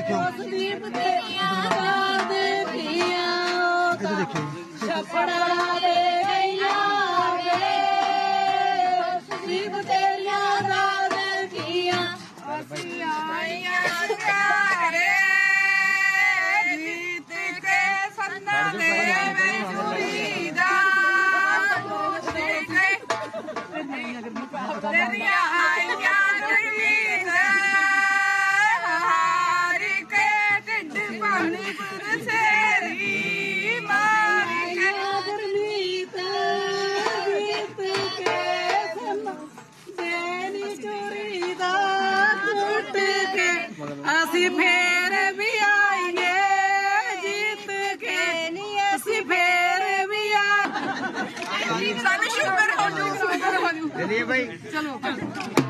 ਦੇਖਿਓ। ਇਹ ਦੇਖਿਓ ਛਪੜਾ ਦੇ 这么棒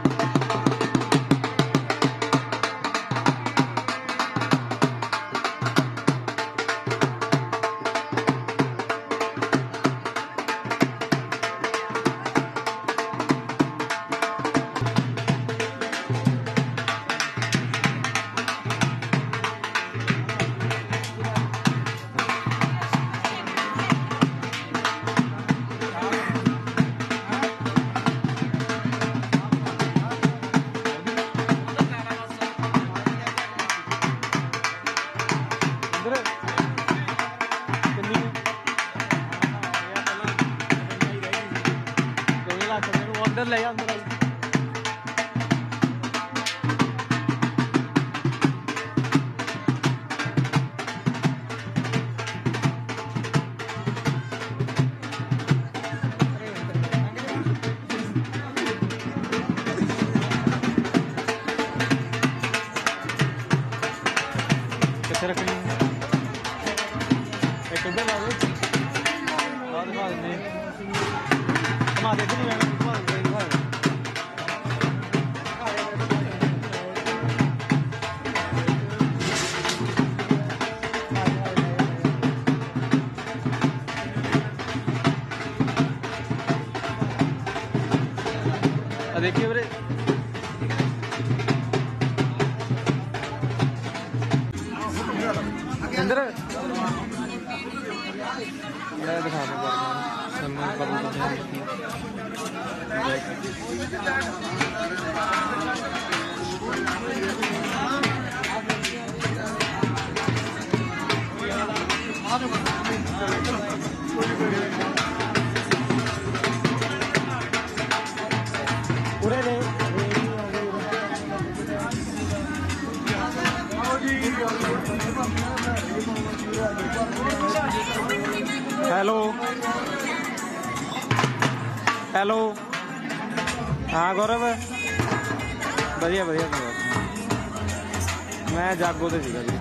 cargo de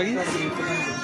aquí?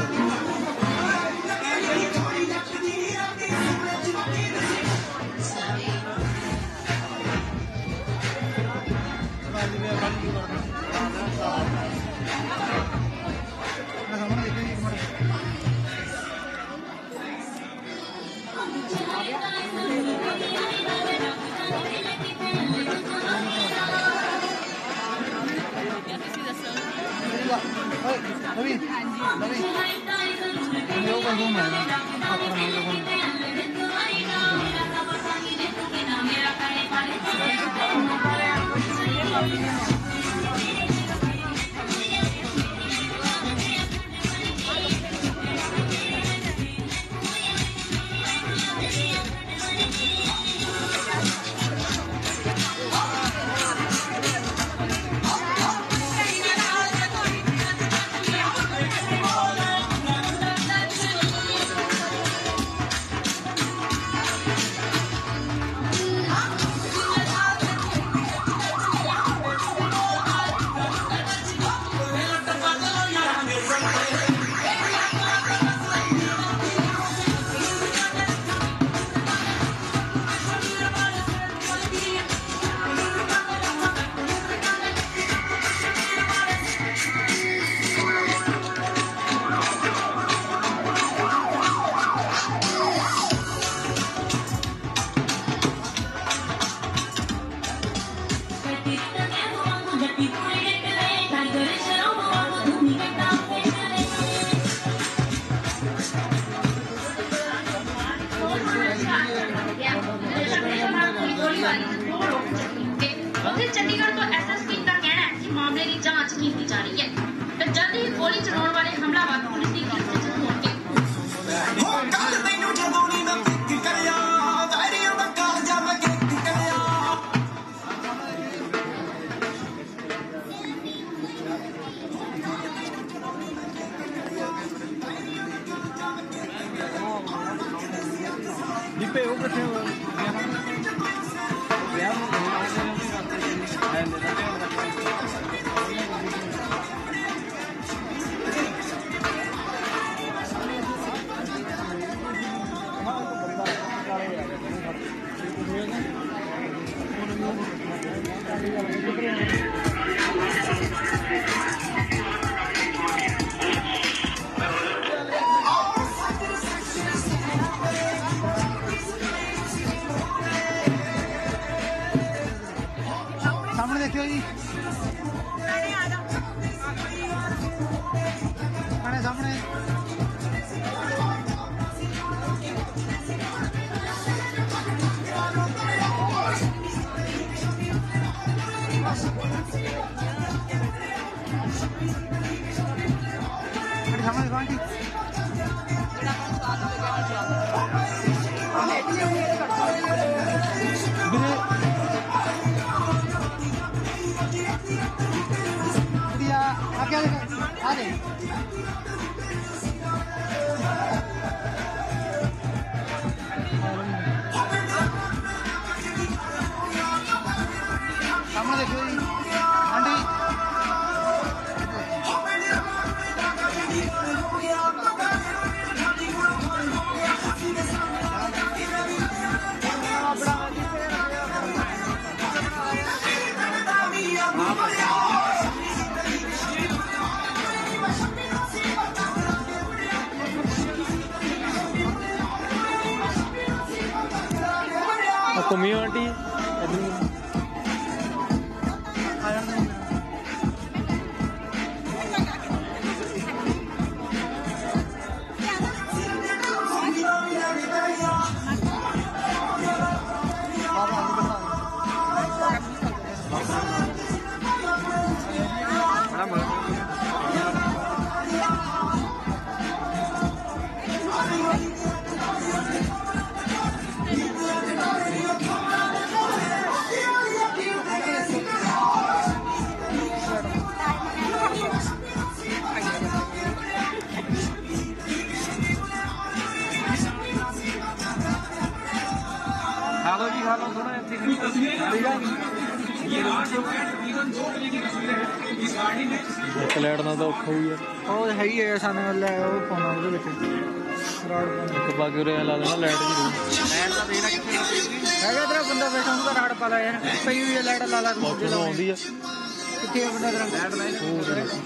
ਪਈ ਹੋਈ ਹੈ ਲਾਈਟ ਲਾ ਲਾ ਕੇ ਮੁੰਡੇ ਲਾਉਂਦੀ ਆ। ਕਿੱਥੇ ਆਪਣਾ ਗ੍ਰਾਮ ਲਾਈਟ ਲਾਈ।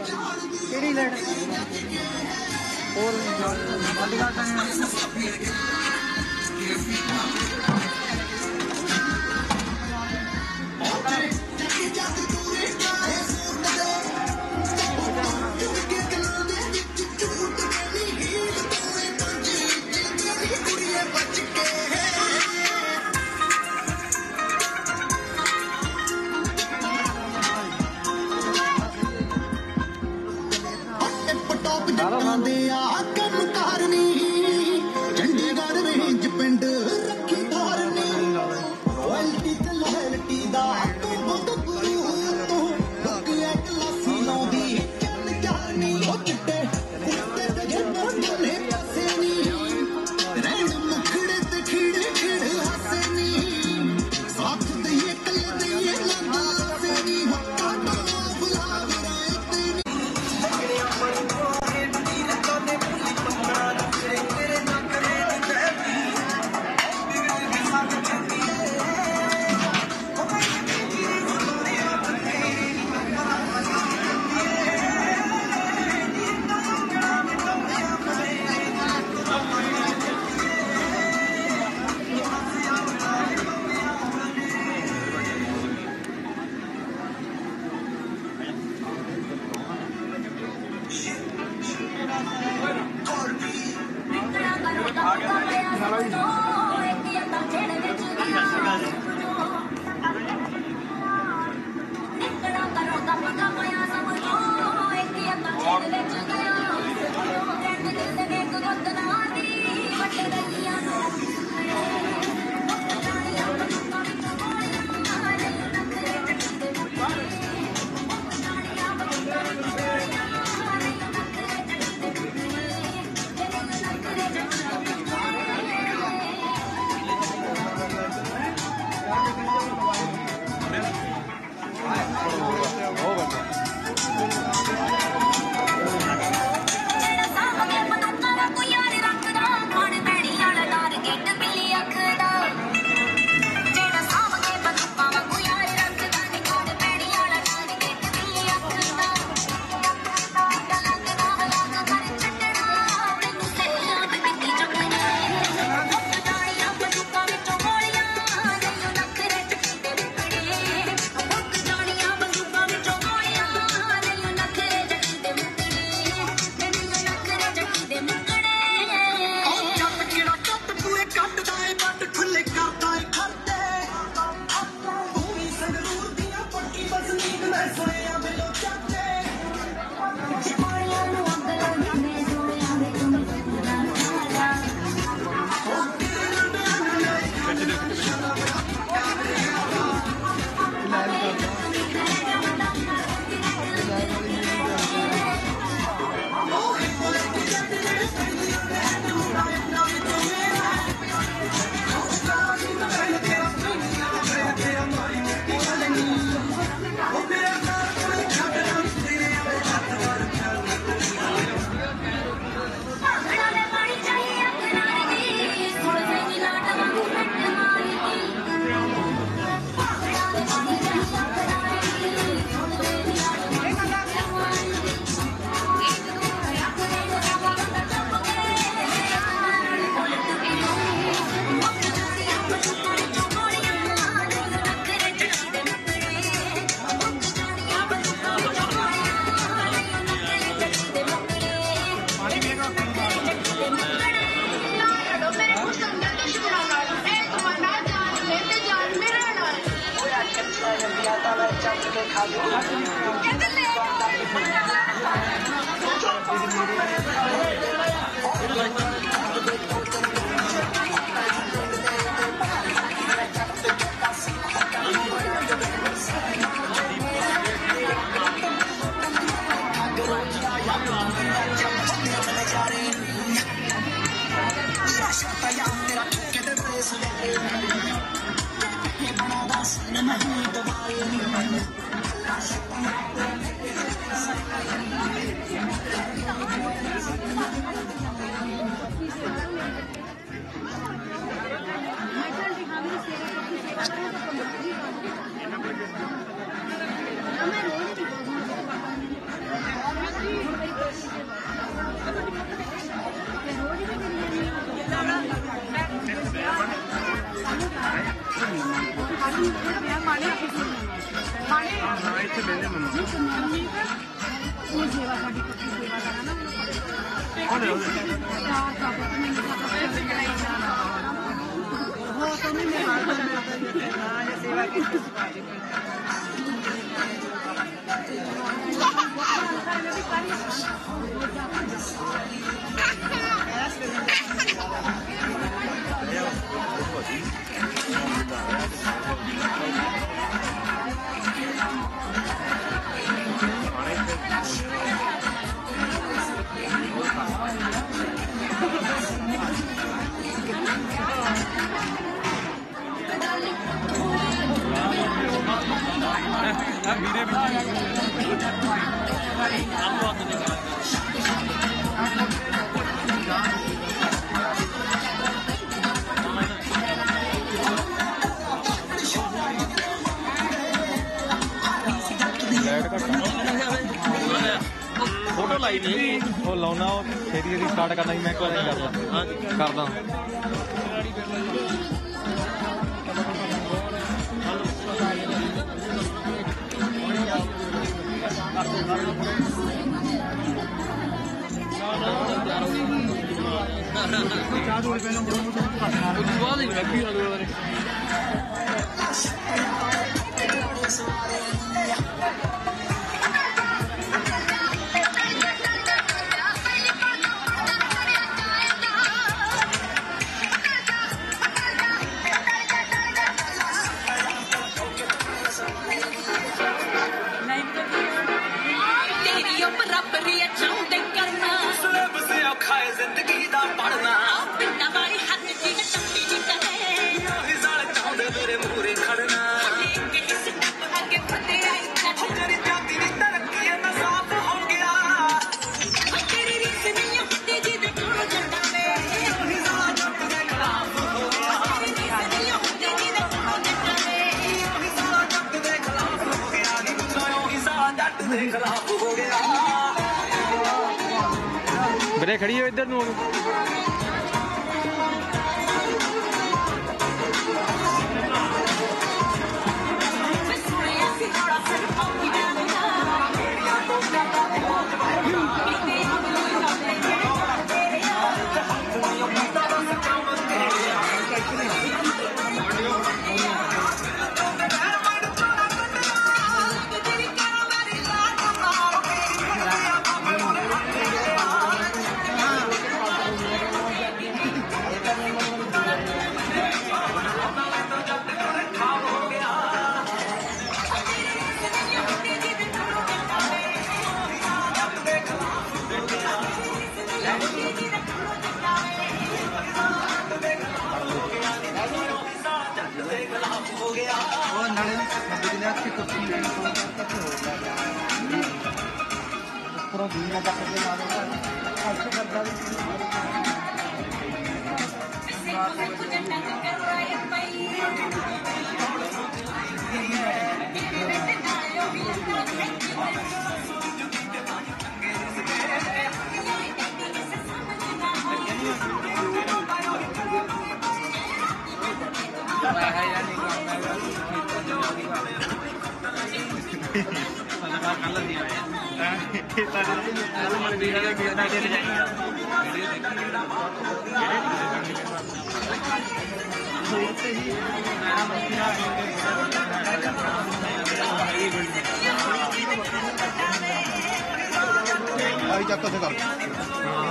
भाई चक्कर से कर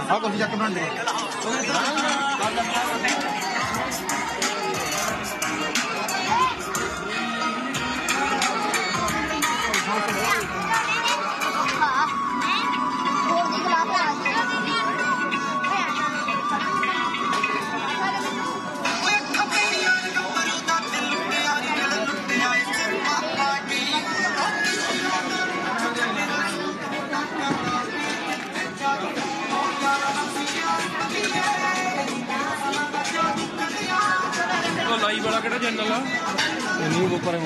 हाँ कुछ चक्कर बना दे ఎక్కడ జెండాలో నువ్వు గొప్పరే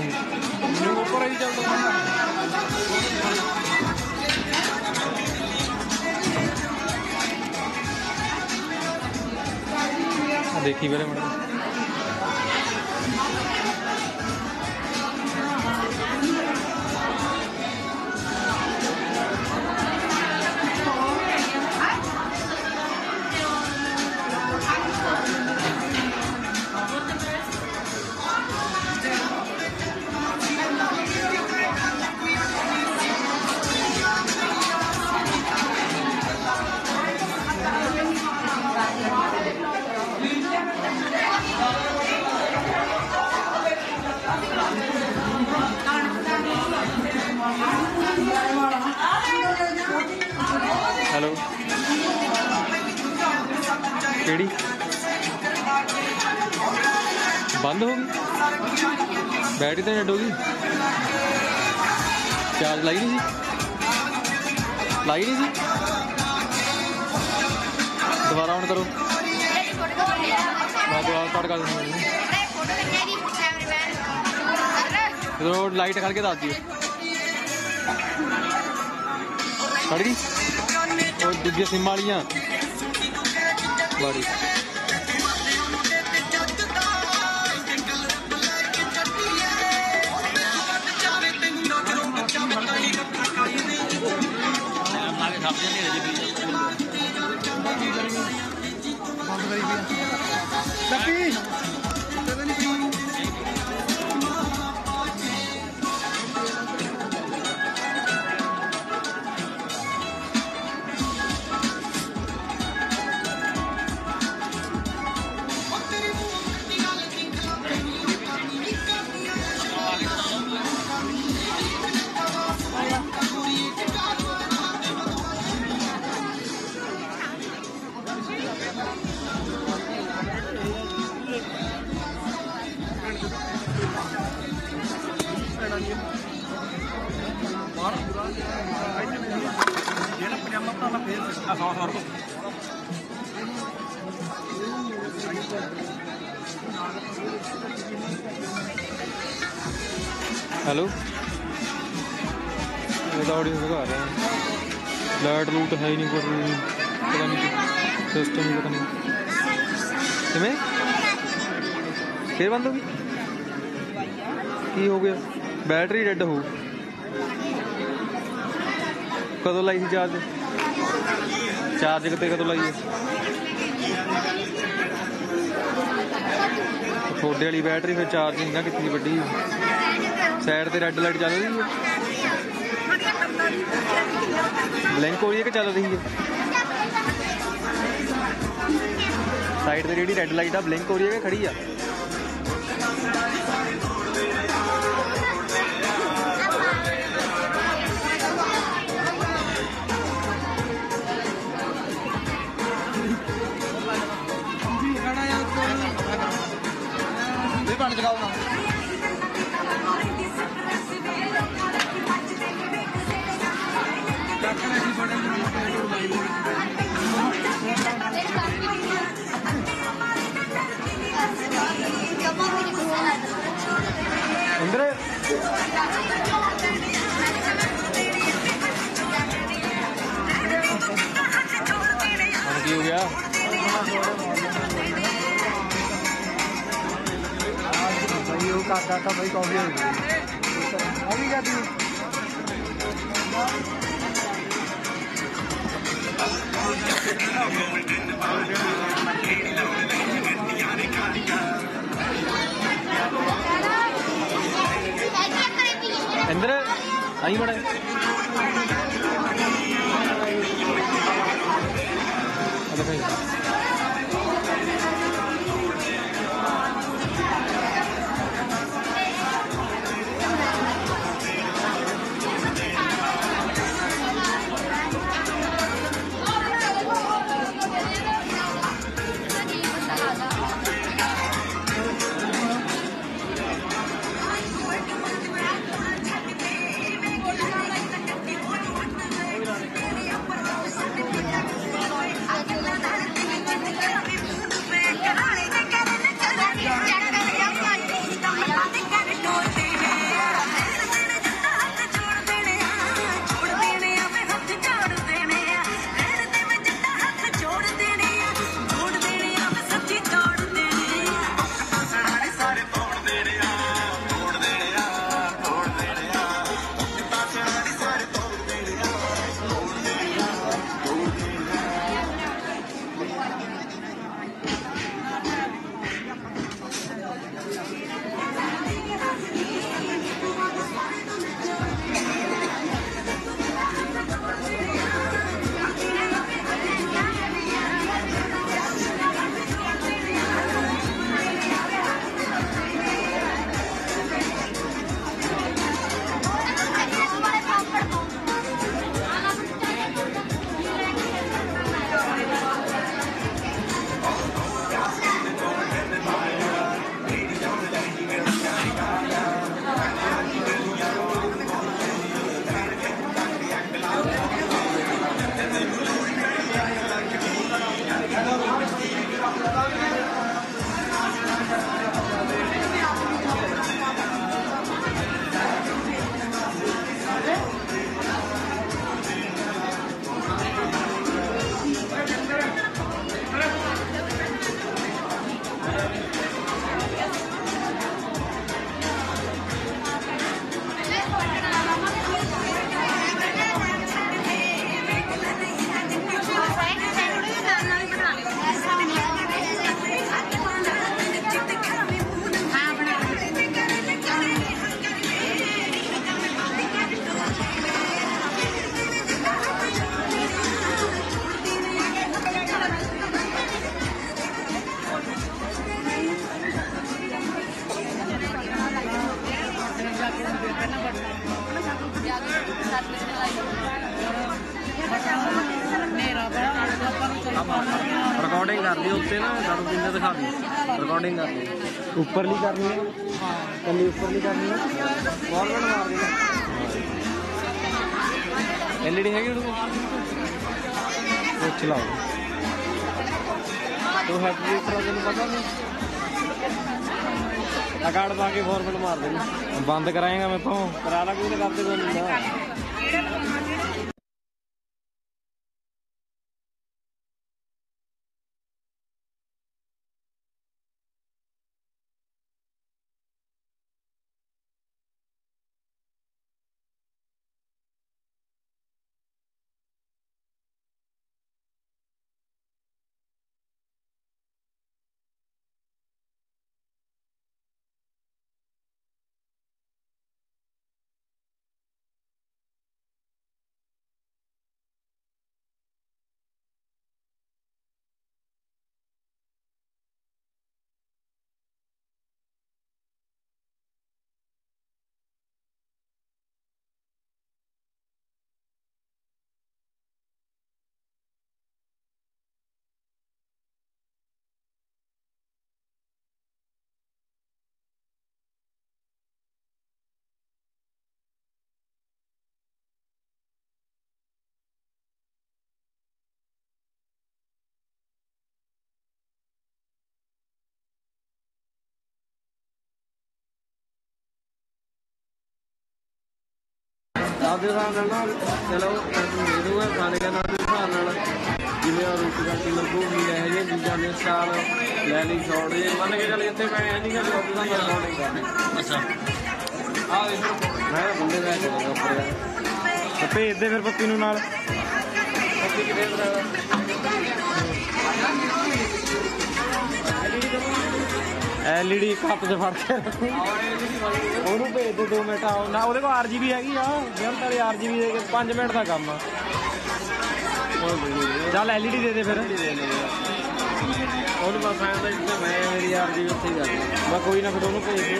నువ్వు గొప్పరే జెండా देखी बड़े मैडम लाइट खड़के आती है खड़ी। और दूसरी सिम वाली बड़ी ਕਦੋਂ ਲਾਈ ਸੀ ਚਾਰਜ? ਚਾਰਜ ਕਿਤੇ ਕਦੋਂ ਲਾਈ ਤੁਹਾਡੇ ਵਾਲੀ ਬੈਟਰੀ ਫਿਰ ਚਾਰਜਿੰਗ ਨਾ ਕਿੰਨੀ ਵੱਡੀ ਸਾਈਡ ਤੇ ਰੈੱਡ ਲਾਈਟ ਚੱਲ ਰਹੀ ਹੈ। ਬਲਿੰਕ ਹੋ ਰਹੀ ਹੈ ਕਿ ਚੱਲ ਰਹੀ ਹੈ? ਸਾਈਡ ਤੇ ਜਿਹੜੀ ਰੈੱਡ ਲਾਈਟ ਆ ਬਲਿੰਕ ਹੋ ਰਹੀ ਹੈ ਕਿ ਖੜੀ ਆ? 他没照片。ਉੱਪਰਲੀ ਕਰਨੀ ਹੈ ਕੱਲੀ ਉੱਪਰਲੀ ਕਰਨੀ ਹੈ ਫਾਰਵਰਡ ਮਾਰ ਦੇ ਐਲਈਡੀ ਹੈਗੀ ਉਹਦੇ ਕੋਲ ਉਹ ਚਲਾਓ ਤੂੰ ਹੈਪੀ ਲੀਟਰ ਤੈਨੂੰ ਪਤਾ ਨਹੀਂ ਆ ਕਾਰਡ ਪਾ ਕੇ ਫਾਰਵਰਡ ਮਾਰ ਦੇ ਬੰਦ ਕਰਾਏਗਾ ਮੈਥੋਂ ਕਰਾ ਲਾ ਕੋਈ ਤਾਂ ਕਰਦੇ ਕੋਈ ਨਹੀਂ ਆਪਦੇ ਹਿਸਾਬ ਨਾਲ ਨਾ ਚਲੋ ਦੇ ਦੂੰਗਾ ਖਾਣੇ ਦਾ ਨਾਲ ਦੇ ਹਿਸਾਬ ਨਾਲ ਜਿਵੇਂ ਆ ਰੋਟੀ ਰਾਟੀ ਲੱਗੂਗੀ ਇਹੋ ਜਿਹੀਆਂ ਚੀਜ਼ਾਂ ਦੇ ਸਟਾਰ ਲੈ ਲਈ ਸ਼ਾਰਟ ਜੇ ਮੰਨ ਕੇ ਚੱਲ ਇੱਥੇ ਮੈਂ ਇਹ ਨਹੀਂ ਕਿ ਆਪਦੇ ਹਿਸਾਬ ਨਾਲ ਰਿਕਾਰਡਿੰਗ ਕਰਨੀ ਅੱਛਾ। ਆ ਦੇਖੋ ਮੈਂ ਬੰਦੇ ਦਾ ਚੱਲਦਾ ਉੱਪਰ ਭੇਜ ਦੇ ਫਿਰ ਪੱਪੀ ਨੂੰ ਨਾਲ। ਅੱਗੇ ਕਿਤੇ ਬਣਾ ਐਲਈਡੀ ਕੱਪ 'ਚ ਫੜ ਕੇ ਉਹਨੂੰ ਭੇਜ ਦੇ 2 ਮਿੰਟ ਆਓ ਨਾ ਉਹਦੇ ਕੋਲ ਆਰਜੀਬੀ ਹੈਗੀ ਆ ਯਾਰ ਤਾਰੇ ਆਰਜੀਬੀ ਦੇ ਕੇ 5 ਮਿੰਟ ਦਾ ਕੰਮ ਆ। ਚੱਲ ਐਲਈਡੀ ਦੇ ਦੇ ਫਿਰ। ਉਹਨੂੰ ਬਸ ਆਇਆ ਤਾਂ ਜਿੱਥੇ ਮੈਂ ਮੇਰੀ ਯਾਰ ਜੀ ਉੱਥੇ ਹੀ ਕਰਨੀ ਮੈਂ ਕੋਈ ਨਾ ਫਿਰ ਉਹਨੂੰ ਭੇਜ ਦੇ।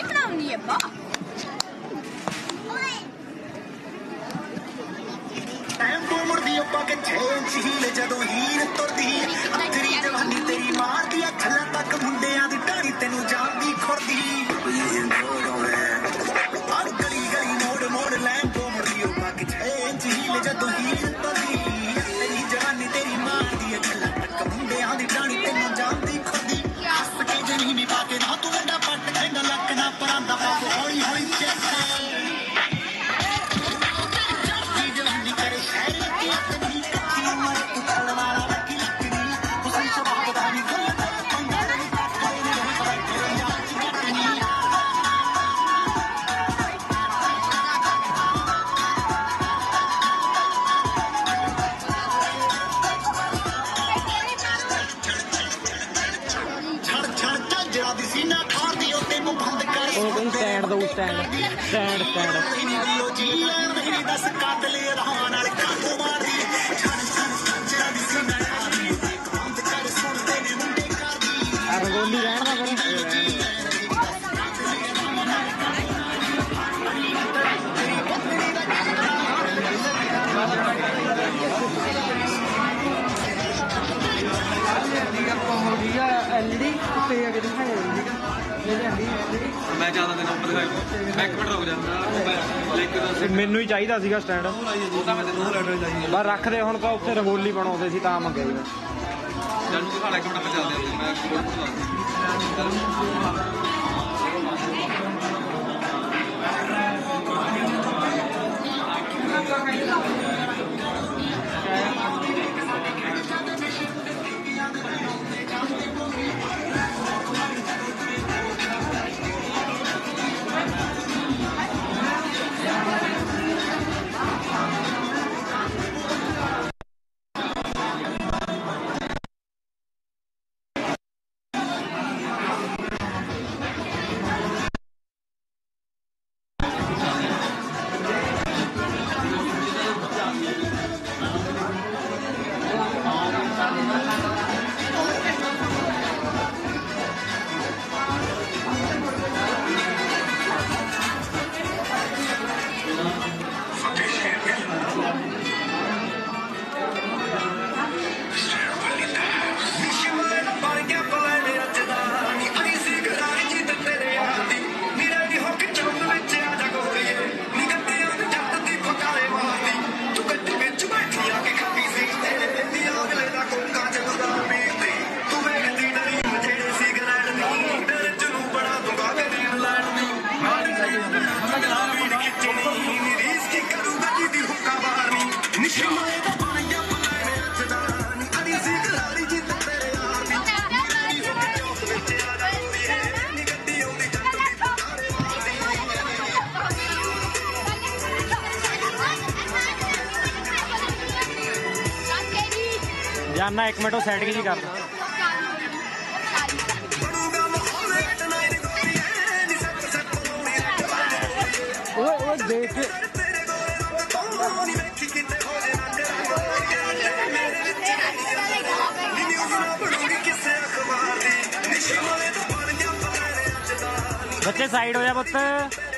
ਬਣਾਉਣੀ ਹੈ ਬਾ ਟੈਂਪੂ ਮੁੜਦੀ ਉਹ ਪੱਗ ਛੇਂਚ ਹੀਲ ਜਦੋਂ ਹੀਰ ਤੁਰਦੀ ਅਖਰੀ ਜਵਾਨੀ ਤੇਰੀ ਮਾਰਦੀ ਆ ਥੱਲਾਂ ਤੱਕ ਮੁੰਡਿਆਂ ਦੀ ਢਾਣੀ ਤੈਨੂੰ ਜਾਣਦੀ ਖੁਰਦੀ ਆ ਗਲੀ ਗਲੀ ਮੋੜ ਮੋੜ ਲੈਂਪੂ ਮੁੜਦੀ ਉਹ ਪੱਗ ਛੇਂਚ ਹੀਲ ਜਦੋਂ ਹੀਰ ਰੰਗੋਲੀ ਰਹਿਣ ਦਾ ਬੜਾ ਮੈਂ ਜ਼ਿਆਦਾ ਦਿਨ ਉੱਪਰ ਮੈਂ ਇੱਕ ਮਿੰਟ ਰੁਕ ਜਾ। ਮੈਨੂੰ ਹੀ ਚਾਹੀਦਾ ਸੀਗਾ ਸਟੈਂਡ ਉਹ ਤਾਂ ਮੈਂ ਤੈਨੂੰ ਲੈਟਰ ਚਾਹੀਦੀ ਬਸ ਰੱਖਦੇ ਹੁਣ ਤਾਂ ਉੱਥੇ ਰੰਗੋਲੀ ਬਣਾਉਂਦੇ ਸੀ ਤਾਂ ਮੰਗੇ ਜੀ करना एक मिनट साइड की कर बच्चे साइड हो जा पुत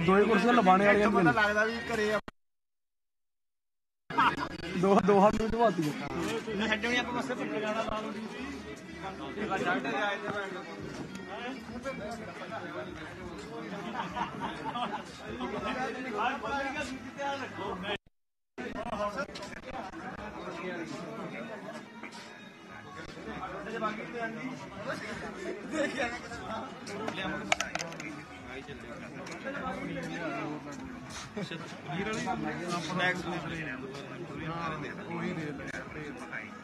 ਦੋਏ ਕੁਰਸੀਆਂ ਲਵਾਣੇ ਵਾਲੀਆਂ ਵੀ ਲੱਗਦਾ ਵੀ ਵੀਰ ਵਾਲੀ ਟੈਕਸ ਨਹੀਂ ਰਹਿੰਦਾ ਉਹੀ ਦੇ ਲੈ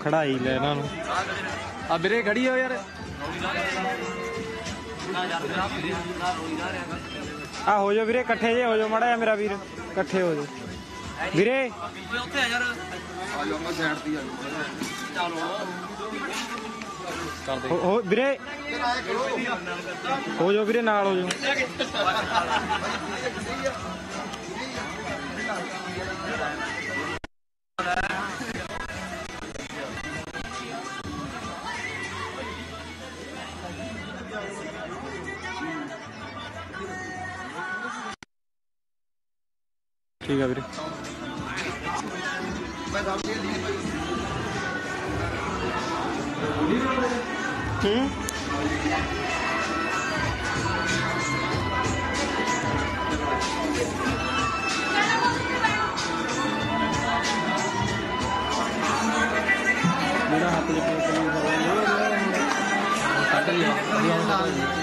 ਖੜਾਈ ਲੈ ਇਹਨਾਂ ਨੂੰ ਆ ਵੀਰੇ ਖੜੀ ਹੋ ਯਾਰ ਆ ਹੋ ਜਾ ਵੀਰੇ ਇਕੱਠੇ ਜੇ ਹੋ ਜਾ ਮੜਾ ਮੇਰਾ ਵੀਰ ਇਕੱਠੇ ਹੋ ਜਾ ਵੀਰੇ ਹੋ- ਹੋ ਵੀਰੇ ਹੋ ਜਾ ਵੀਰੇ ਨਾਲ ਹੋ 嗯。你那还不是不是不是？反正有，有啥子？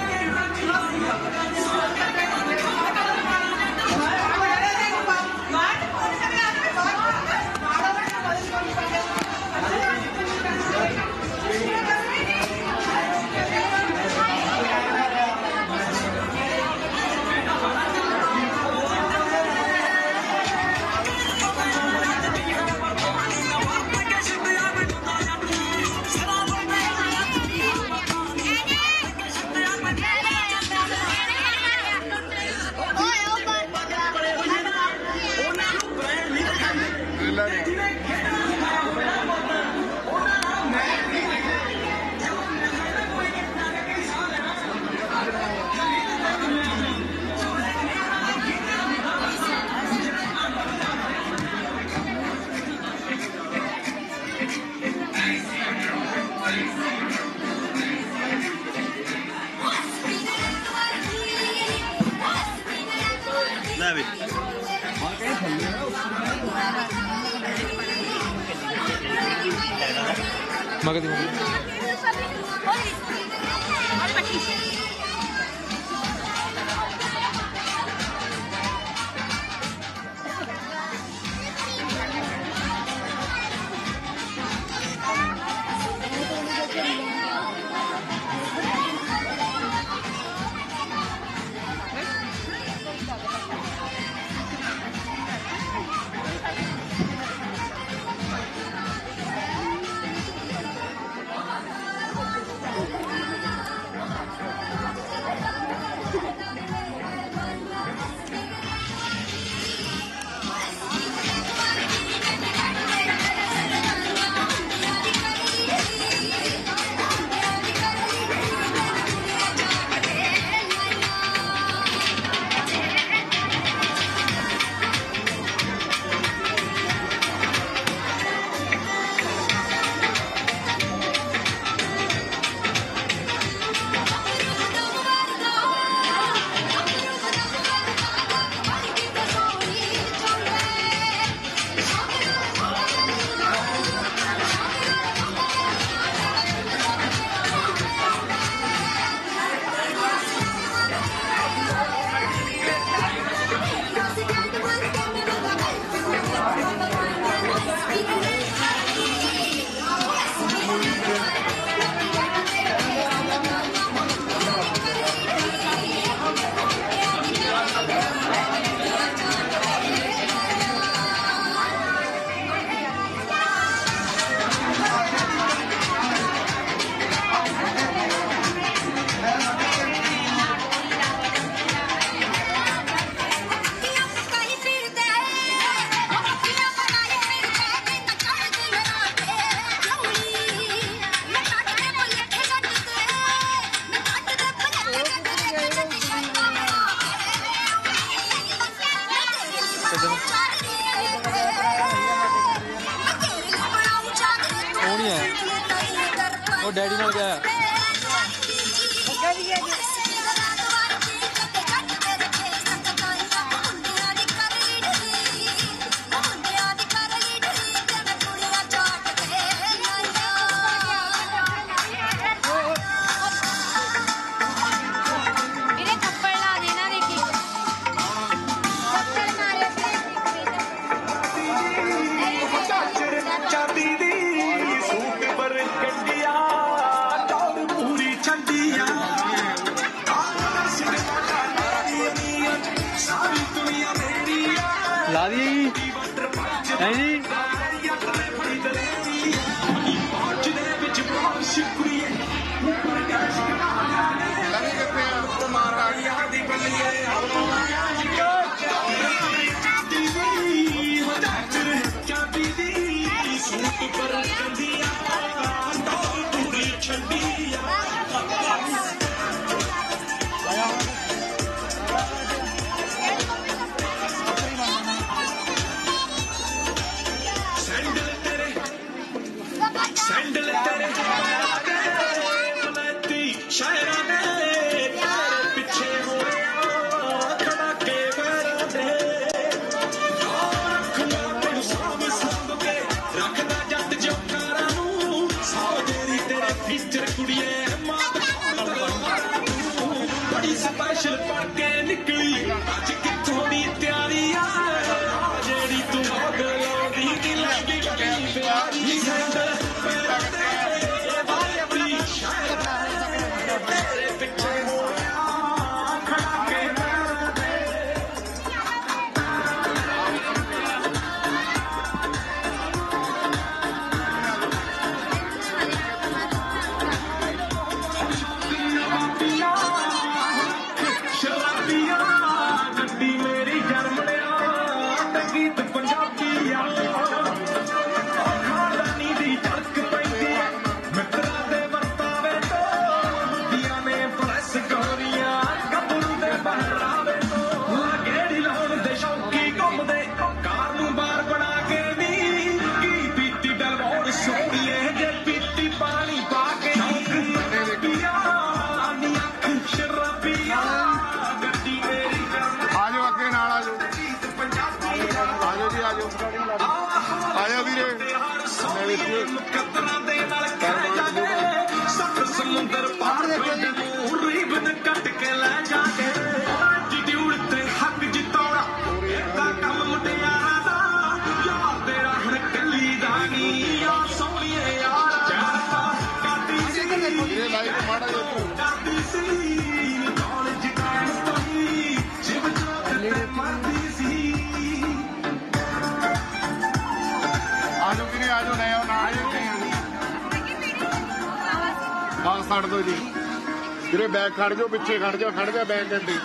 पिछे खड़ जाओ खड़ जाओ बैक गड्डी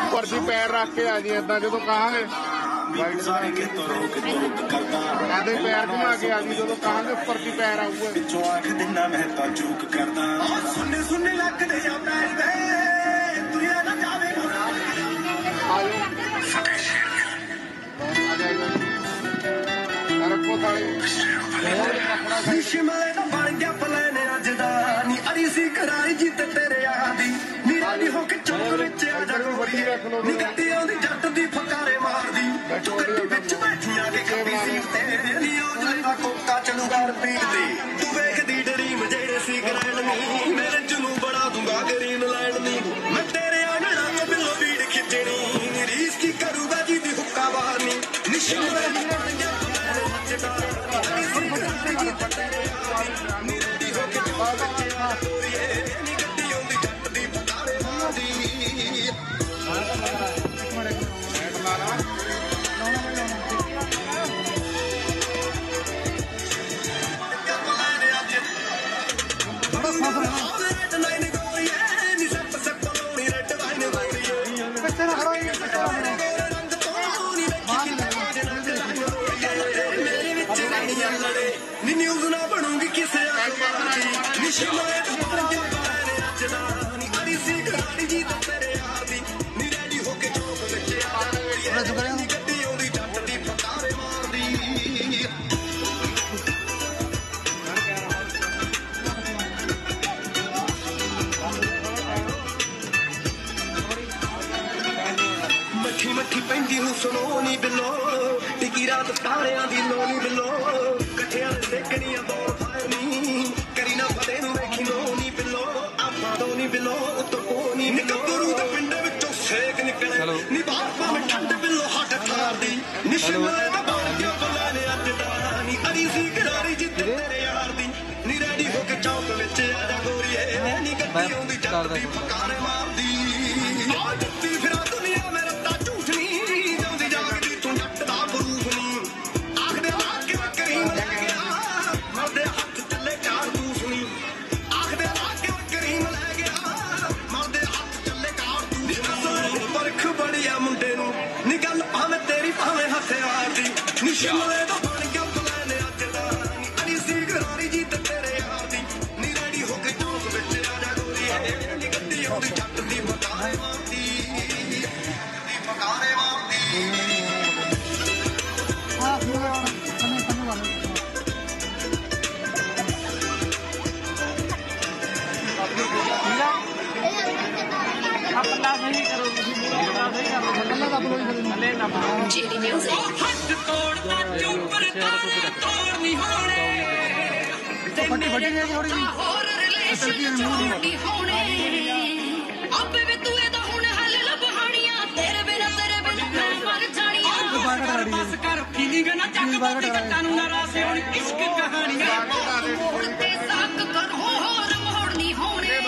उपर जी पैर रख के आज ऐसा जो कहा पैर घुमा ਖਾਲੀ ਹੋ ਕੇ ਚੌਂਕ ਵਿੱਚ ਆ ਜਾ ਗੋਰੀਏ ਨੀ ਆਉਂਦੀ ਜੱਟ ਦੀ ਫਕਾਰੇ ਮਾਰਦੀ। ਤੂੰ ਗੱਡੀ ਵਿੱਚ ਬੈਠੀਆਂ ਕੇ ਕੱਪੀ ਸੀਟ ਤੇ। ਨੀ ਔਜਲੇ ਦਾ ਕੋਕਾ ਚਲੂਗਾ ਰਿਪੀਟ ਤੇ ਤੂੰ ਵੇਖਦੀ ਡਰੀਮ ਜਿਹੜੇ ਸੀ ਗ੍ਰੈਂਡ ਨੀ। ਮੇਰੇ ਚ ਨੂੰ ਦੂੰਗਾ ਗ੍ਰੀਨ ਲੈਂਡ ਨੀ। ਮੈਂ ਤੇਰੇ ਆਂਗਣਾ ਤੋਂ ਬਿੱਲੋ ਵੀੜ ਖਿੱਚਣੀ। ਨੀ ਰੀਸ ਕੀ ਕਰੂਗਾ ਜੀ ਦੀ ਹੁੱਕਾ ਬਾਹਰ ਨਿਸ਼ਾਨ ਬਣ ਗਿਆ ਤੂੰ ਮੇਰੇ ਸੱਚਦਾਰ ਨੀ। ਰੈਡੀ ਹੋ ਕੇ ਜਵਾਬ ਤੇ ਦਾ ਬਣ ਕੇ ਬੁਲਾ ਲਿਆ ਅੱਜ ਦਾ ਨੀ ਅਰੀ ਸੀ ਕਰਾਰੀ ਜਿੱਤ ਤੇਰੇ ਯਾਰ ਦੀ। ਨੀ ਰੈਡੀ ਹੋ ਕੇ ਚੌਂਕ ਵਿੱਚ ਆ ਜਾ ਗੋਰੀਏ। ਨੀ ਗੱਡੀ ਆਉਂਦੀ ਜੱਟ ਦੀ ਪਕਾਰੇ ਫੱਟੀ ਫੱਟੀ ਨੇ ਥੋੜੀ ਜਿਹੀ ਹੋਰ ਰਿਲੇਸ਼ਨ ਛੋੜੀ ਹੋਣੇ ਆਪੇ ਵੀ ਤੂੰ ਇਹਦਾ ਹੁਣ ਹੱਲ ਲੱਭਣੀਆਂ ਤੇਰੇ ਬਿਨਾ ਤੇਰੇ ਬਿਨਾ ਮੈਂ ਮਰ ਜਾਣੀਆਂ ਬਸ ਕਰ ਫੀਲਿੰਗ ਨਾ ਚੱਕ ਬੱਤੀ ਕੱਟਾਂ ਨੂੰ ਨਾ ਰਾਸੇ ਇਸ਼ਕ ਕਹਾਣੀਆਂ ਮੋੜ ਤੇ ਸਾਕ ਕਰ ਹੋਰ ਮੋੜ ਨਹੀਂ ਹੋਣੇ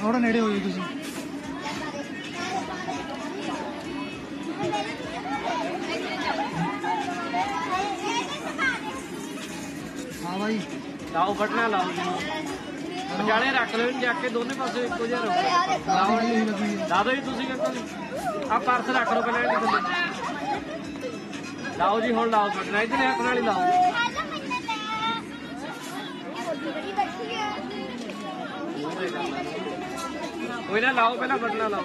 ਥੋੜਾ ਨੇੜੇ ਹੋ ਜੀ ਤੁਸੀਂ। ਹਾਂ ਭਾਈ ਲਾਓ ਬਟਨਾ ਲਾਓ ਜੀ। ਵਿਚਾਲੇ ਰੱਖ ਲਓ ਜਾ ਕੇ ਦੋਨੇ ਪਾਸੇ ਇੱਕੋ ਜਿਹਾ ਰਹੋ ਲਾਓ ਹੈ। ਲਾ ਦਿਓ ਜੀ ਤੁਸੀਂ ਕਿੱਥੋਂ ਆ ਪਰਸ ਰੱਖ ਲਓ ਪਹਿਲਾਂ ਇਹਦੇ ਥੱਲੇ। ਲਾਓ ਜੀ ਹੁਣ ਲਾਓ ਬਟਨਾ ਇਧਰ ਹੱਥ ਨਾਲ ਹੀ ਲਾਓ। ਕੋਈ ਨਾ ਲਾਓ ਪਹਿਲਾਂ ਬਟਨਾ ਲਾਓ।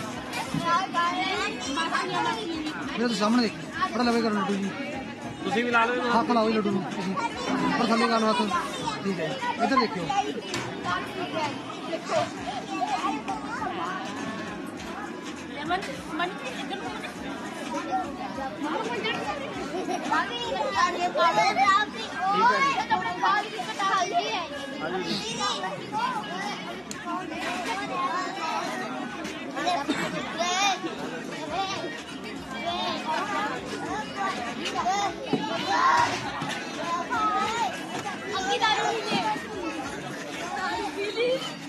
ਮੇਰੇ ਤੋਂ ਸਾਹਮਣੇ ਦੇਖੀ ਥੋੜਾ ਲਵੇ ਕਰੋ ਲੱਡੂ ਜੀ ਤੁਸੀਂ ਵੀ ਲਾ ਲਓ ਇਹਨੂੰ। ਹੱਥ ਲਾਓ ਜੀ ਲੱਡੂ ਨੂੰ ਤੁਸੀਂ ਉੱਪਰ ਥੱਲੇ ਕਰ ਲਓ ਹੱਥ ਠੀਕ ਹੈ ਜੀ। ਇੱਧਰ ਦੇਖਿਓ ਲਾਓ ਪਹਿਲਾਂ ਬਟਨਾ ਲਾਓ ਜੀ ਲਾਓ ਵੀਰੇ ਲਾਓ ਮੁੰਡੇ ਉੱਪਰ ਬਾਹ ਉੱਪਰ ਦੀ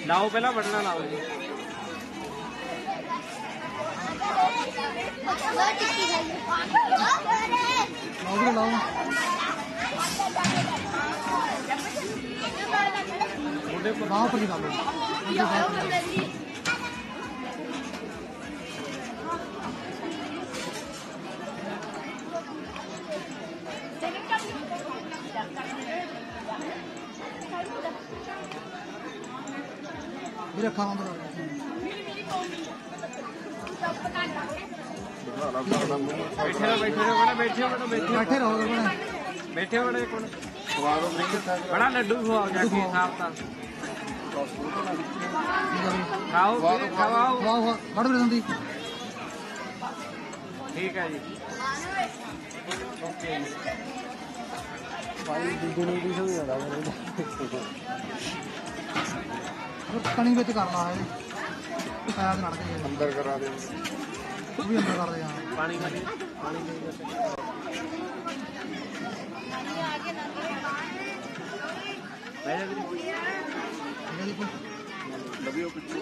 लाओ पहला बढ़ना लाओ। जी लाओ। लाओ लाओ पर निकालो। ਵੀਰੇ ਅੱਖਾਂ ਬੰਦ ਕਰੋ ਬੈਠੇ ਰਹੋ ਬੈਠੇ ਰਹੋ ਬੜਾ ਬੈਠੇ ਹੋ ਬੜਾ ਬੈਠੇ ਹੋ। ਬੈਠੇ ਰਹੋ ਬਣਾ ਬੈਠੇ ਹੋ ਬੜਾ ਇੱਕ ਮਿੰਟ ਬਾਦੋਂ ਨਹੀਂ ਬੜਾ ਲੱਡੂ ਖਵਾਓ ਜਾ ਕੇ ਸਾਫ਼ ਤਾਂ। ਖਾਓ ਵੀਰੇ ਖਵਾਓ। ਵਾਹ ਵਾਹ ਫੜ ਵੀਰੇ ਦੰਦੀ। ਠੀਕ ਹੈ ਜੀ। ਓਕੇ ਜੀ। ਭਾਈ ਦੂਜੇ ਨੂੰ ਵੀ ਹੋ ਜਾਂਦਾ ਕਣੀ ਵਿੱਚ ਕਰਨਾ ਹੈ ਪੈਰ ਦੇ ਨਾਲ ਕੇ ਅੰਦਰ ਕਰਾ ਦੇ ਉਹ ਵੀ ਅੰਦਰ ਕਰਦੇ ਆ ਪਾਣੀ ਕਰੀ ਪਾਣੀ ਕਰੀ ਲਵਿਓ ਪਿੱਛੇ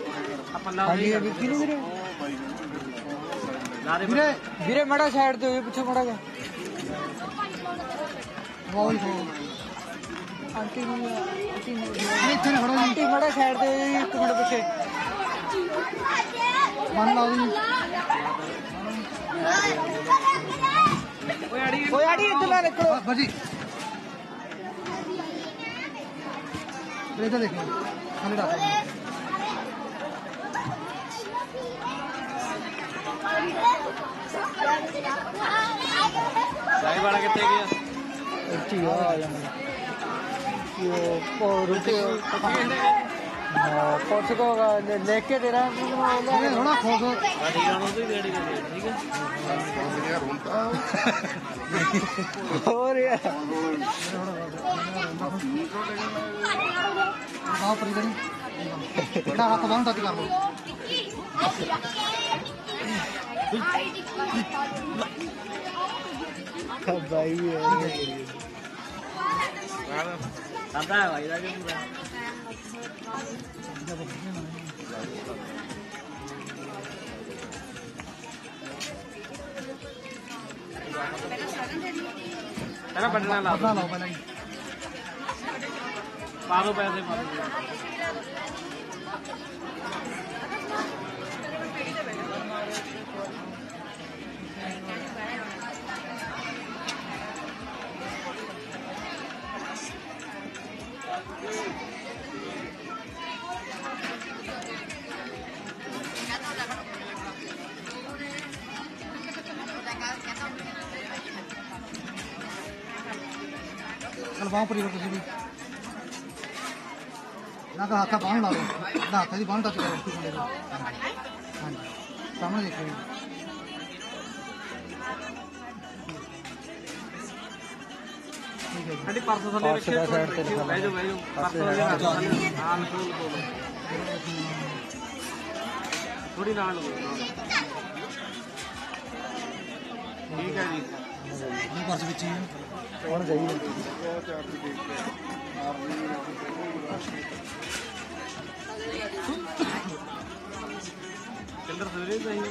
ਆਪਾਂ ਲਾ ਹਾਂਜੀ ਦੇ ਇਹ ਕਿਹਨੂੰ ਵੀਰੇ ਲਾ ਦੇ ਵੀਰੇ ਵੀਰੇ ਮੜਾ ਸਾਈਡ ਤੇ ਹੋਏ ਪਿੱਛੇ ਮੜਾ ਜਾ ਵਾਹ ਵਾਹ ਆਂਟੀ ਨੂੰ ਆਂਟੀ ਨੂੰ ਇੱਥੇ ਖੜੋ ਜੀ। ਆਂਟੀ ਮੜਾ ਸਾਈਡ ਤੇ ਇੱਕ ਮਿੰਟ ਪਿੱਛੇ। ਬੰਨ ਲਾਓ ਜੀ ਓਏ ਆੜੀ ਓਏ ਆੜੀ ਇੱਧਰ ਨਾ ਨਿਕਲੋ। ਬਾਜੀ। ਇੱਧਰ ਦੇਖੋ। ਥੱਲੇ ਰੱਖ ਲਾਈ ਵਾਲਾ ਕਿੱਥੇ ਗਿਆ? ਇੱਥੇ ਆ ਜਾਂਦਾ। ये रुपये थोड़ा खोस बड़ा हाथ बाँध ताती भाई làm ra vậy ra chứ Tara padala la. Padala la padala. Paro pa se maro. Thank you. ਬਾਹ ਪਰੀ ਕਰੋ ਤੁਸੀਂ ਵੀ ਨਾ ਤਾਂ ਹੱਥਾਂ ਬਾਹਰ ਲਾ ਲਓ। ਨਾ ਹੱਥਾਂ ਦੀ ਬਾਹਰ ਟੱਚ ਕਰੋ ਤੁਸੀਂ ਮੁੰਡੇ ਨੂੰ ਹਾਂਜੀ। ਸਾਹਮਣੇ ਦੇਖੋ ਜੀ। ਠੀਕ ਹੈ ਜੀ। ਸਾਡੀ ਪਰਸ ਥੱਲੇ ਲਿਖਾ ਬਹਿ ਜਾਓ ਬਹਿ ਜਾਓ। ਪਰਸ ਥੱਲੇ ਰੱਖ। ਹਾਂ ਲਖੋ ਲਖੋ ਥੋੜੀ ਨਾਲ ਲਗੋ ਠੀਕ ਹੈ ਜੀ। ਇਹ ਪਰਸ ਵਿੱਚ ਹੀ ਹੈ। ਹੋਣ ਚਾਹੀਦੇ ਕਲਰ ਸਵੇਰੇ ਚਾਹੀਦੇ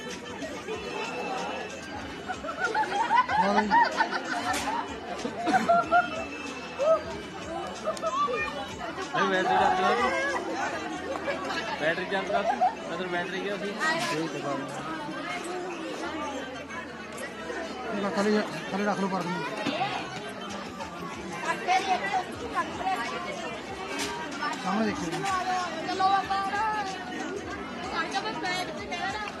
ਨਹੀਂ ਬੈਟਰੀ ਚੱਲ ਰਿਹਾ ਬੈਟਰੀ ਚੱਲ ਰਿਹਾ ਮਤਲਬ ਬੈਟਰੀ ਗਿਆ ਸੀ। ਠੀਕ ਹੈ ਬਾਬਾ ਖਲੇ ਖਲੇ ਰੱਖ ਲਓ ਪਰ ਨੂੰ। ਸਾਹਮਣੇ ਦੇਖੋ ਚਲੋ ਬਾਬਾ ਅੱਜ ਮੈਂ ਬੈਠ ਕੇ ਕਹਿਣਾ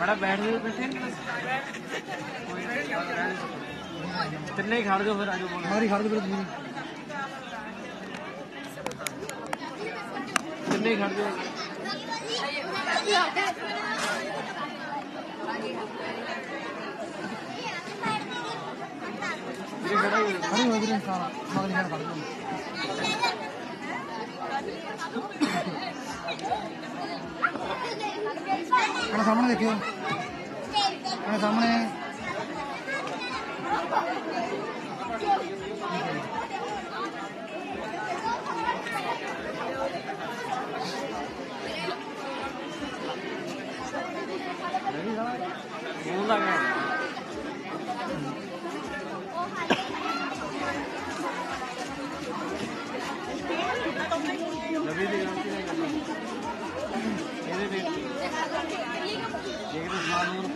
मैडम बैठ गए बैठे तिन्ने ही खाड़ दो फिर आज हमारी खाड़ दो फिर तिन्ने ही खाड़ दो अरे वो भी सारा मगर नहीं खाड़ दो ਆਹ ਸਾਹਮਣੇ ਦੇਖਿਓ। ਆਹ ਸਾਹਮਣੇ। ਮੂੰਹ ਦਾ ਮੈਂ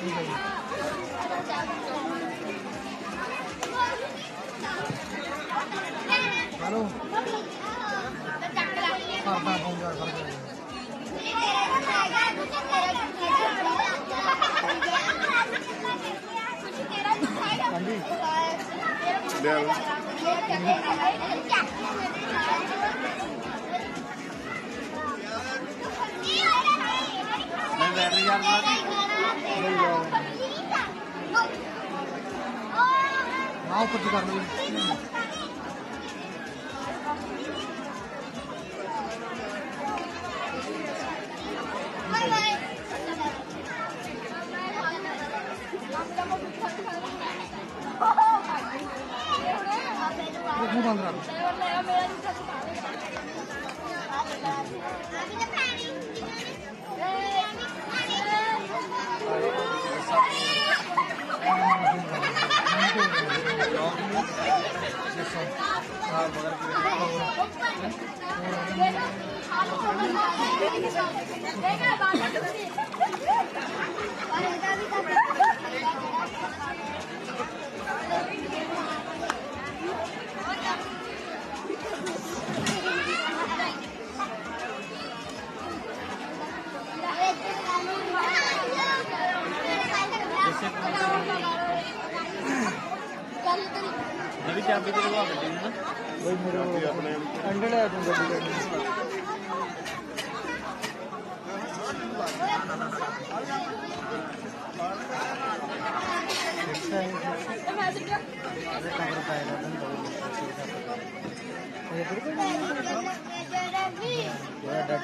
ठीक है क्या बंदे ना ठीक है मैं तो आप Kann die? Der. Wenn der Real Mau pergi kami. 동상들하고 내가 말했지. ਚਾਬੀ ਤੇ ਲਵਾ ਦਿੰਦੇ ਨੇ ਨਾ। ਬਈ ਮੇਰੇ ਆਪਣੇ ਅੰਡਰ ਲੈ ਦੂੰ ਗੱਡੀ ਦਾ Yeah, that's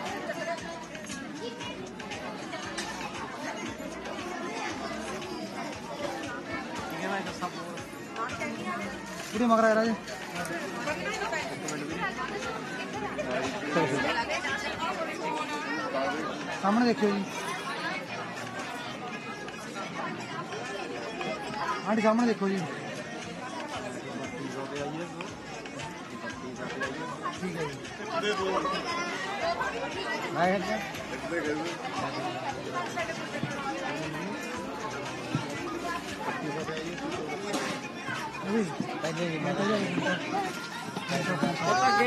ਕਿਹਦੇ ਮਗਰ ਆਇਆ ਰਾਜੇ ਸਾਹਮਣੇ ਦੇਖਿਓ ਜੀ। ਆਂਟੀ ਸਾਹਮਣੇ ਦੇਖੋ ਜੀ। ਠੀਕ ਹੈ ਜੀ। ਆਏ ਹੈ ਜੀ।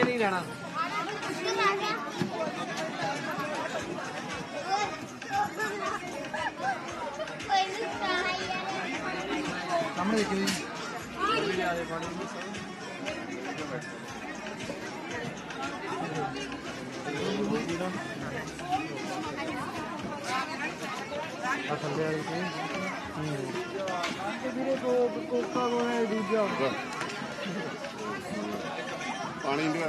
नहीं रहना सामने देखिए अच्छा ਵੀਰੇ ਕੋ ਕੋਕਾ ਕੋਨੇ ਦੂਜਾ। ਪਾਣੀ ਲਿਆ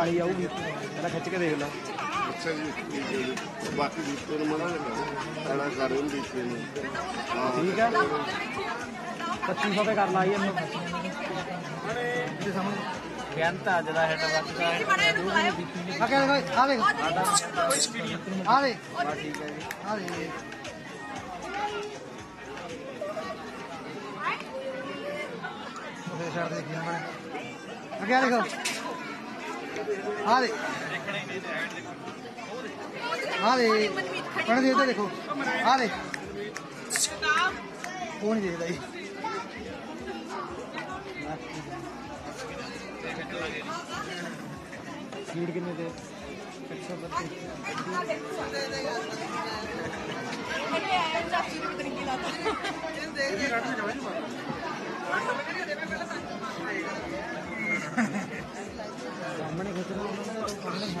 ਕਾਲੀ ਆਊਗੀ ਪਹਿਲਾਂ ਖਿੱਚ ਕੇ ਦੇਖ ਲਓ ਅੱਛਾ ਜੀ ਠੀਕ ਹੈ ਜੀ ਤੇ ਬਾਕੀ ਦੀਪੇ ਨੂੰ ਮਨਾ ਕਰ ਐੜਾ ਕਰ ਉਹਨੂੰ ਦੀਪੇ ਨੂੰ ਹਾਂ ਠੀਕ ਹੈ 2500 ਤੇ ਕਰ ਲਾਈ ਇਹਨੂੰ ਇਹਦੇ ਸਾਹਮਣੇ ਬੇਅੰਤ ਅੱਜ ਦਾ ਹੈਡ ਵੱਜਦਾ ਹੈ ਆ ਕੇ ਦੇਖ ਆ ਦੇਖ ਆ ਦੇ ਠੀਕ ਹੈ ਜੀ ਆ ਦੇ ਉਹਦੇ ਸਾਈਡ ਦੇਖੀ ਨਾ ਅੱਗੇ ਆ ਦੇਖੋ ਆ ਦੇ ਆ ਦੇ ਪੜਨ ਦੇ ਇੱਧਰ ਦੇਖੋ। ਆ ਦੇ ਉਹ ਨਹੀਂ ਦੇਖਦਾ ਜੀ। ਸਪੀਡ ਕਿੰਨੇ ਤੇ 132 ਇਹ ਆਇਆ ਚਾਚੀ ਨੂੰ ਤਰੀਕੇ ਲਾਤਾ ਇਹ ਦੇਖ ਦੇ ਕੱਢ ਦੇ। ਜਾਵੇ ਨਾ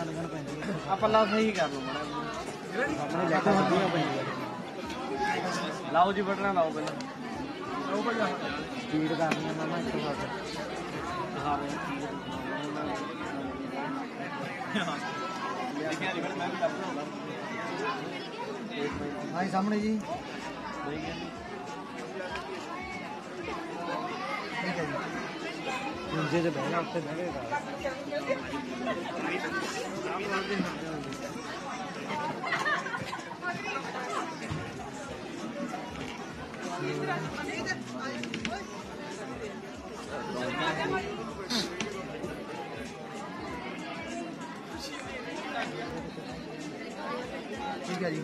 ਨੇ ਸਾਹਮਣੇ ਛੱਡ ਦੇਣ ਪੈਂਦੀ ਹੈ ਆ ਪੱਲਾ ਸਹੀ ਕਰ ਲਓ ਮਾੜਾ ਜਿਹਾ। ਸਾਹਮਣੇ ਲੈ ਕੇ ਵੱਡੀਆਂ ਪੈਂਦੀਆਂ ਲਾਓ ਜੀ ਬਟਨਾ ਲਾਓ ਪਹਿਲਾਂ ਸਪੀਡ ਕਰਨੀ ਹੈ ਮਾਮਾ ਇੱਕ ਵਾਰ ਹਾਂ ਹਾਂ ਸਾਹਮਣੇ ਜੀ ਠੀਕ ਹੈ ਜੀ ਨੀਚੇ ਤੇ ਬਹਿਣਾ ਉੱਥੇ ਬਹਿਣਾ ठीक है जी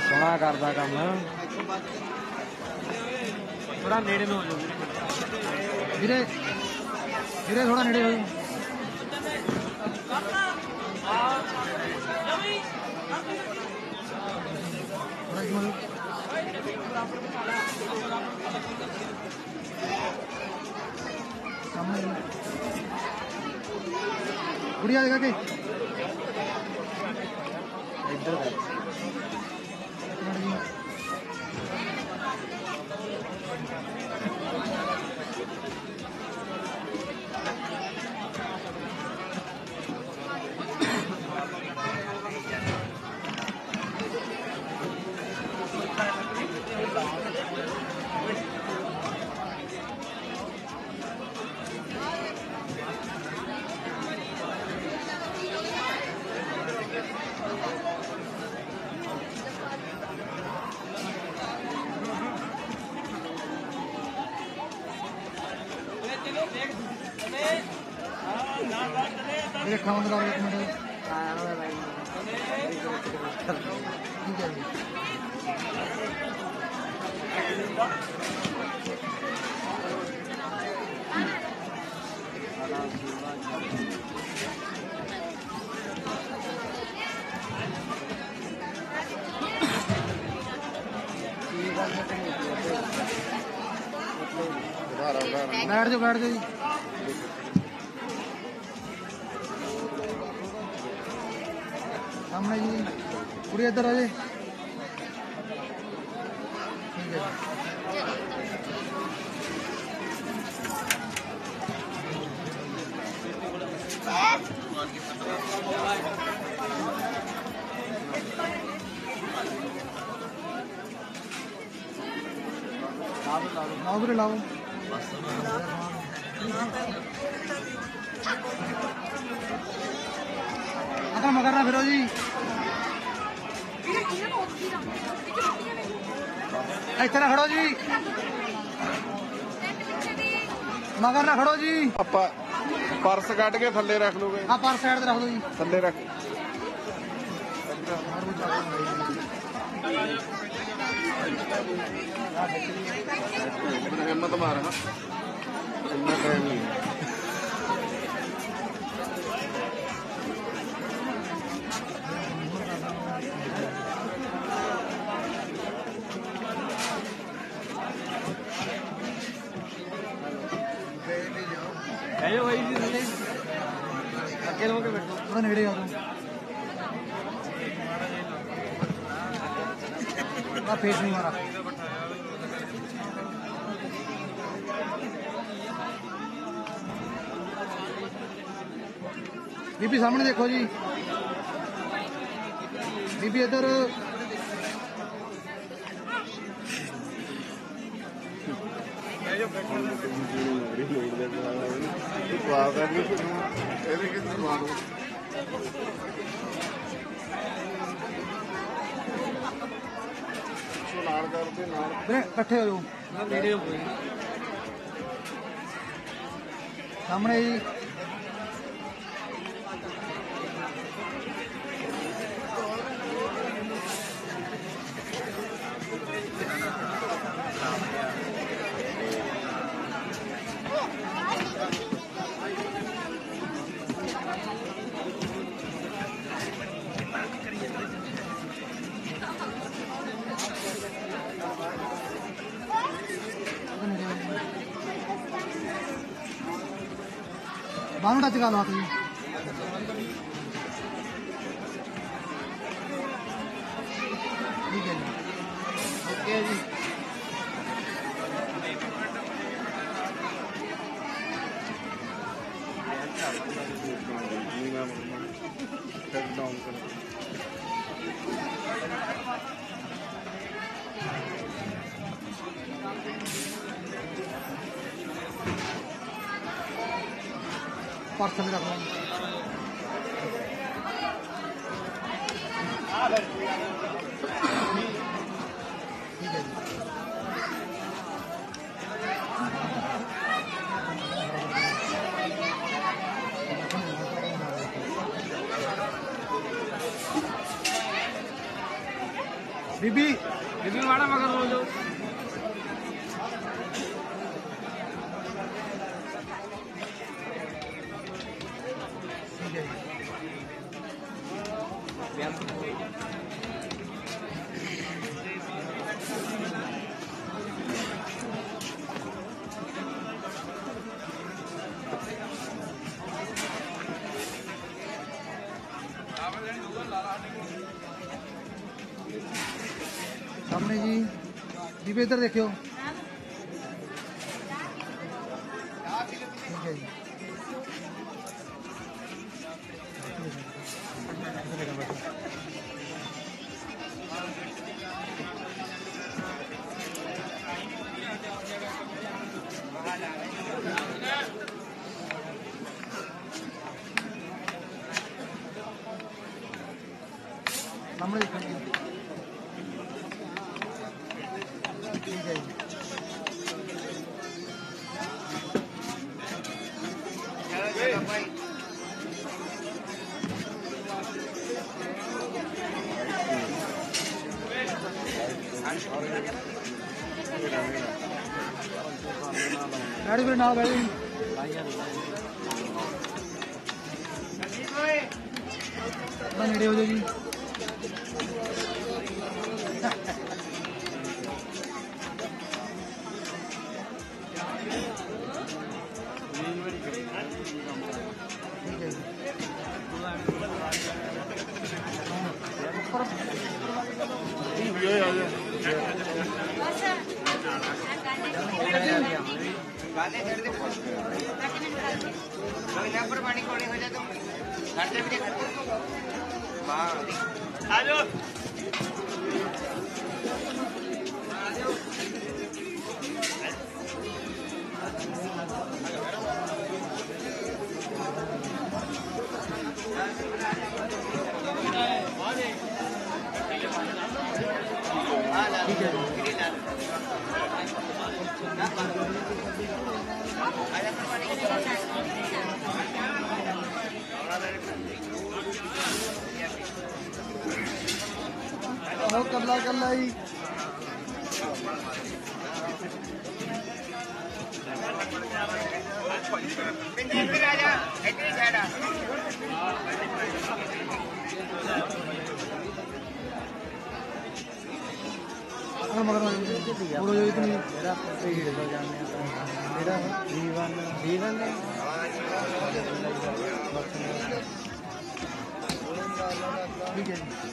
ਸੋਹਣਾ ਕਰਦਾ ਕੰਮ ਥੋੜਾ ਨੇੜੇ ਨੂੰ ਹੋ ਜਾਓ ਵੀਰੇ ਵੀਰੇ ਥੋੜਾ ਨੇੜੇ ਹੋ ਜਾਓ। गुड़िया देखा कहीं इधर बैठ जाओ बैठ जाओ ਆਪਾਂ ਪਰਸ ਕੱਢ ਕੇ ਥੱਲੇ ਰੱਖ ਲਓਗੇ ਆ ਪਰ ਸਾਈਡ ਤੇ ਰੱਖ ਦਿਓ ਜੀ ਥੱਲੇ ਰੱਖ ਹਿੰਮਤ ਮਾਰ ਹਾਂ ਇੰਨਾ ਟਾਈਮ ਨਹੀਂ ਆ ਫੇਸ ਨਹੀਂ ਮਾਰਾ ਬੀਬੀ ਸਾਹਮਣੇ ਦੇਖੋ ਜੀ ਬੀਬੀ ਇੱਧਰ ਦੁਆ ਕਰਕੇ ਇਹਦੇ ਕਿੰਨੇ ਦੁਆ ਵੀਰੇ ਇਕੱਠੇ ਹੋ ਜਾਓ। ਨਾ ਨੇੜੇ ਹੋ ਕੋਈ ਸਾਹਮਣੇ ਜੀ। ang aking ਇਧਰ ਦੇਖਿਓ। now very important. la cái này bên đây bên đây ra cái cái xe đó मगर पूरा जो इतनी मेरा मेरा जीवन जीवन ठीक है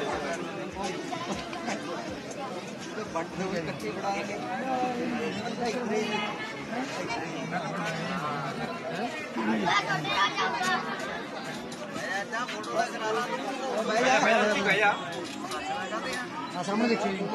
बांटते हुए इकट्ठे बढ़ाएँगे सामने देखिए ठीक है।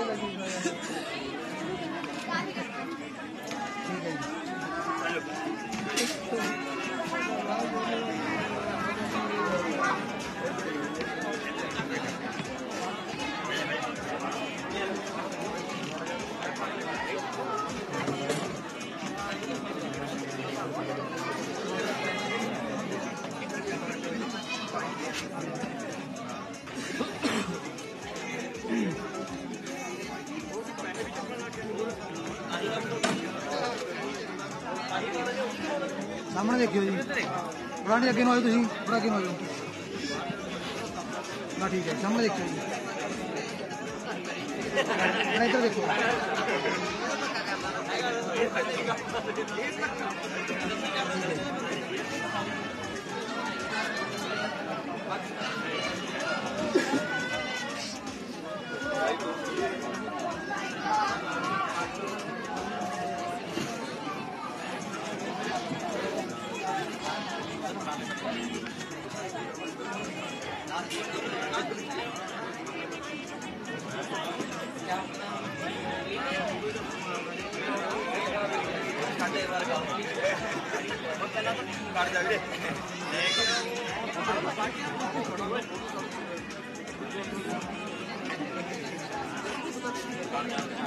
ठीक है सामने देखते हैं। इधर देखो। ठीक है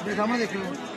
Dejamos de que...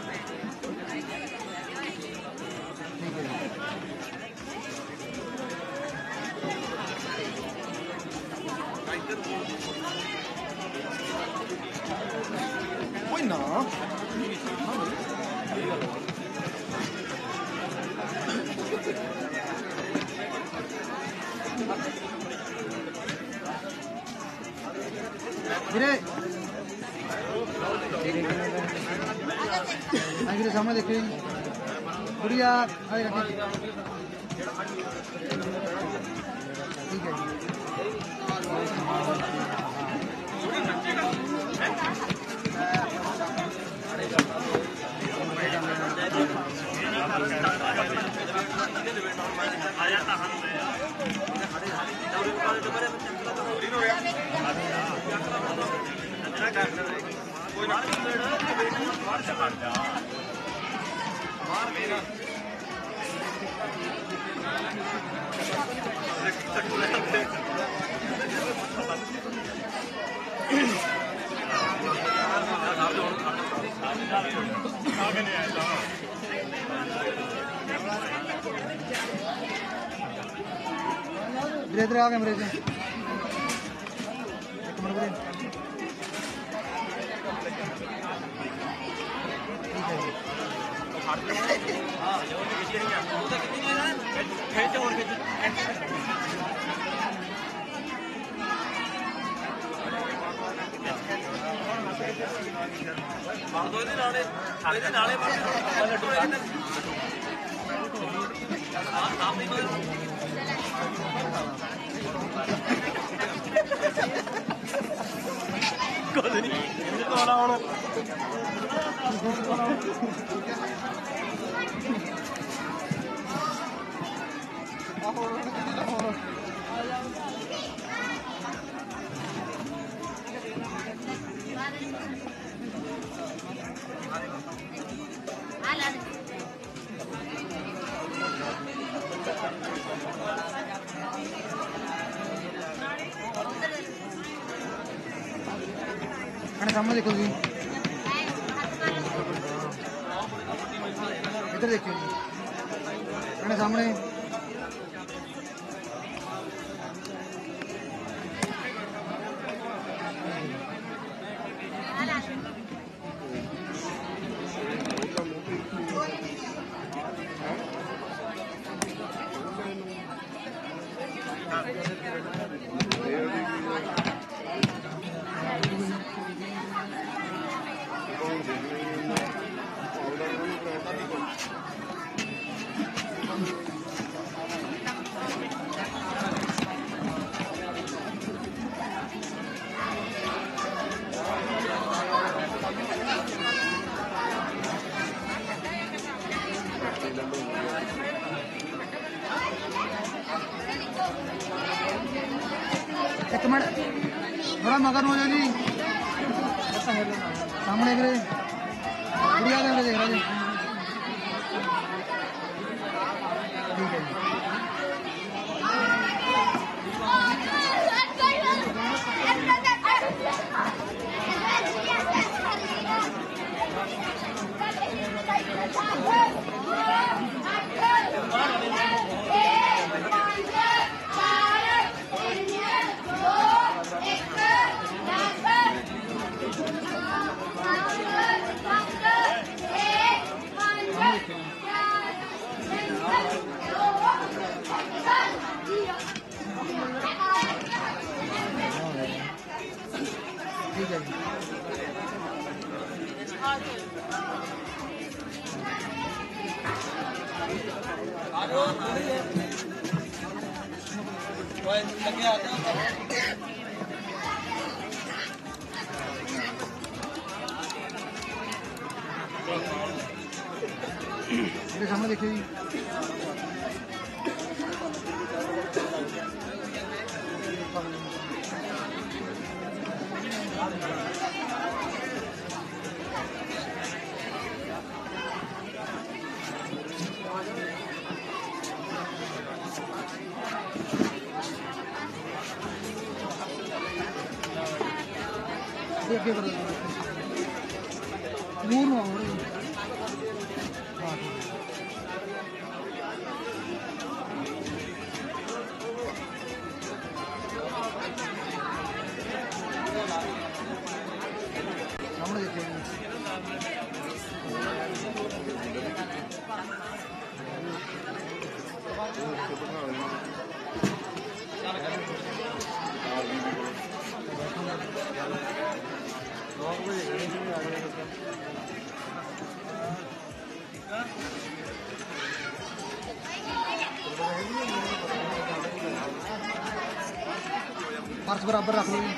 berak-berak nih.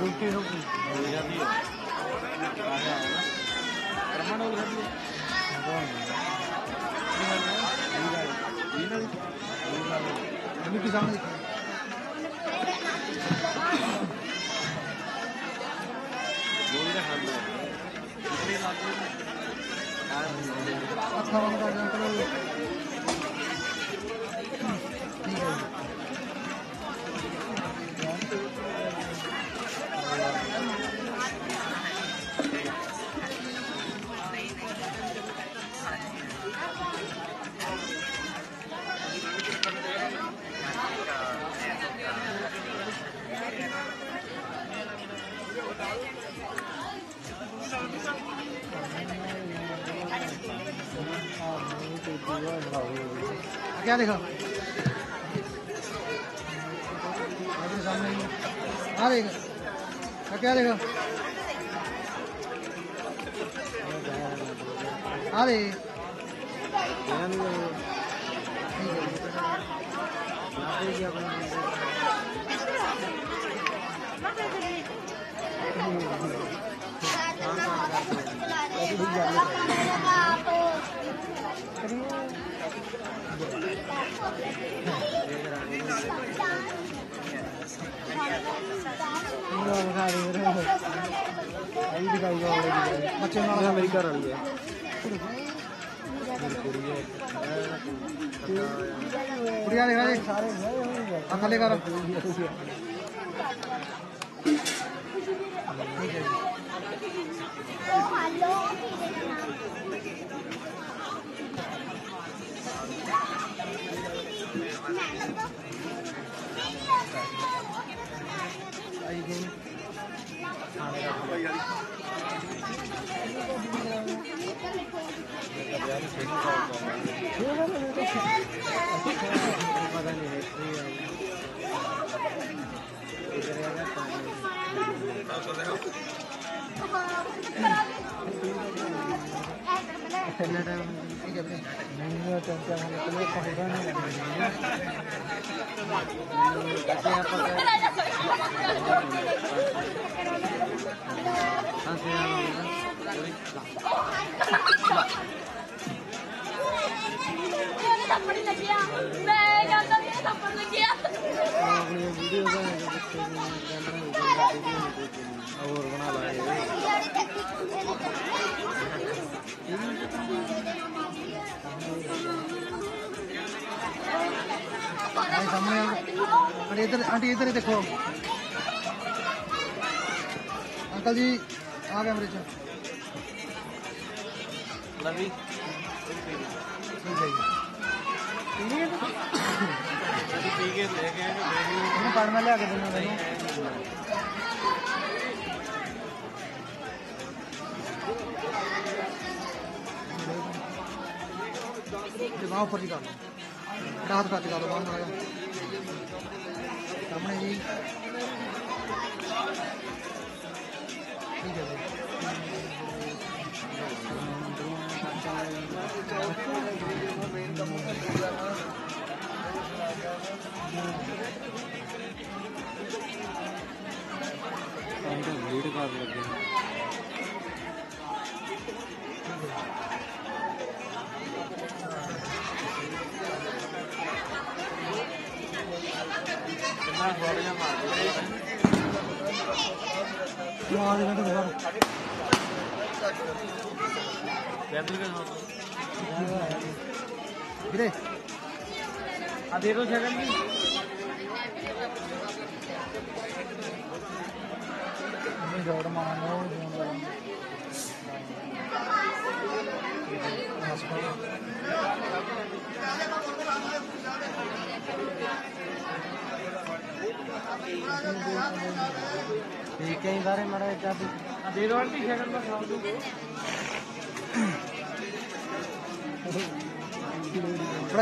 Bugün ya dejó.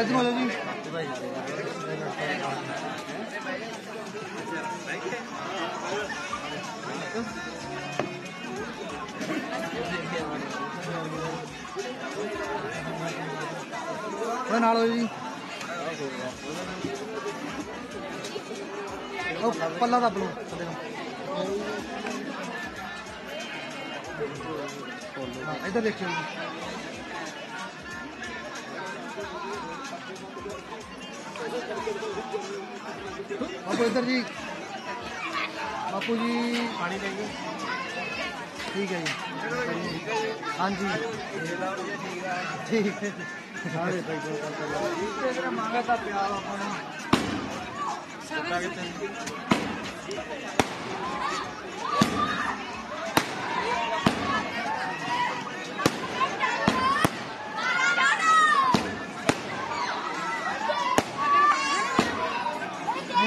ਥੋੜਾ ਜਿਹਾ ਹੋ ਜਾਓ ਜੀ। ਥੋੜਾ ਨਾਲ ਹੋ ਜੀ। ਉਹ ਪੱਲਾ ਦੱਬ ਲਓ, ਥੱਲੇ ਨੂੰ। ਹਾਂ ਦੇਖਿਓ ਜੀ। बापू, इधर जी। बापू जी। पानी देंगे ठीक है जी। हाँ जी। ठीक है मांगा था प्यार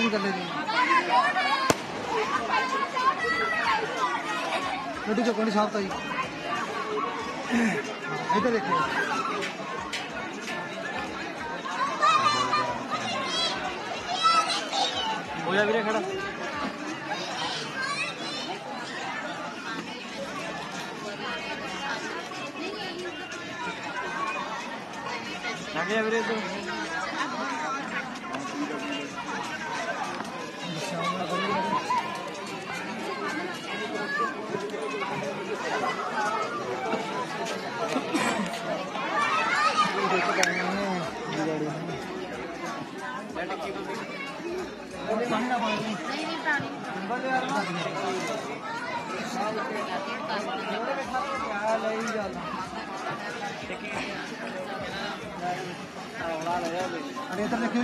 फ़ोन कर लेते हैं। लड्डू साफ़ था जी इधर देखो हो भी खड़ा। लगे अभी तो। अरे इधर देखिए।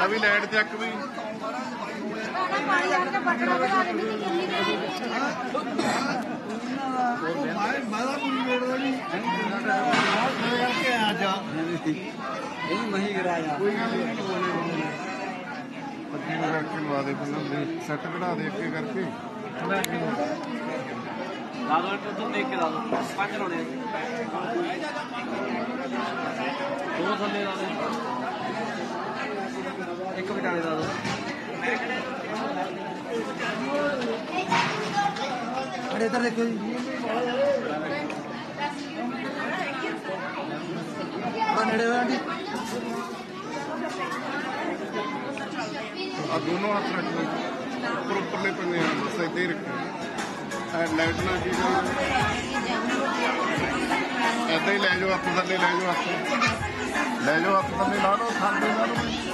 ਨਵੀਂ ਲਾਈਟ ਚੱਕ ਵੀ। ਪਾਣੀ ਆ ਕੇ ਬਟਨਾ ਵਧਾ ਦੇ ਨਹੀਂ ਕਿੰਨੀ ਦੇਰੀ ਮਾਦਾ ਪੂਰੀ ਵੇੜਦਾ ਜੀ ਇਹ ਮਹੀ ਕਰਾਇਆ ਪੱਤੀ ਨੂੰ ਰੱਖ ਕੇ ਲਵਾ ਦੇ ਪਹਿਲਾਂ ਸੈੱਟ ਕਢਾ ਦੇ ਅੱਗੇ ਕਰਕੇ। दादो एक बिटाने देखो दोनों हाथ रखना ऊपर ऊपर ले पड़ने ही ਹੱਥ ਰੱਖ ਲਓ ਉੱਪਰ ਉੱਪਰਲੇ ਪੰਨੇ ਆ ਬਸ ਇੱਥੇ ਹੀ ਰੱਖੋ ਐ ਲਾਈਟ ਨਾਲ ਕੀ ਐਦਾਂ ਹੀ ਲੈ ਜਾਓ ਹੱਥ ਥੱਲੇ ਲੈ ਜਾਓ ਹੱਥ ਲੈ ਜਾਓ ਹੱਥ ਥੱਲੇ ਲਾ ਲਓ ਥੱਲੇ ਲਾ ਲਓ ਇਹਨੂੰ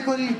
secoli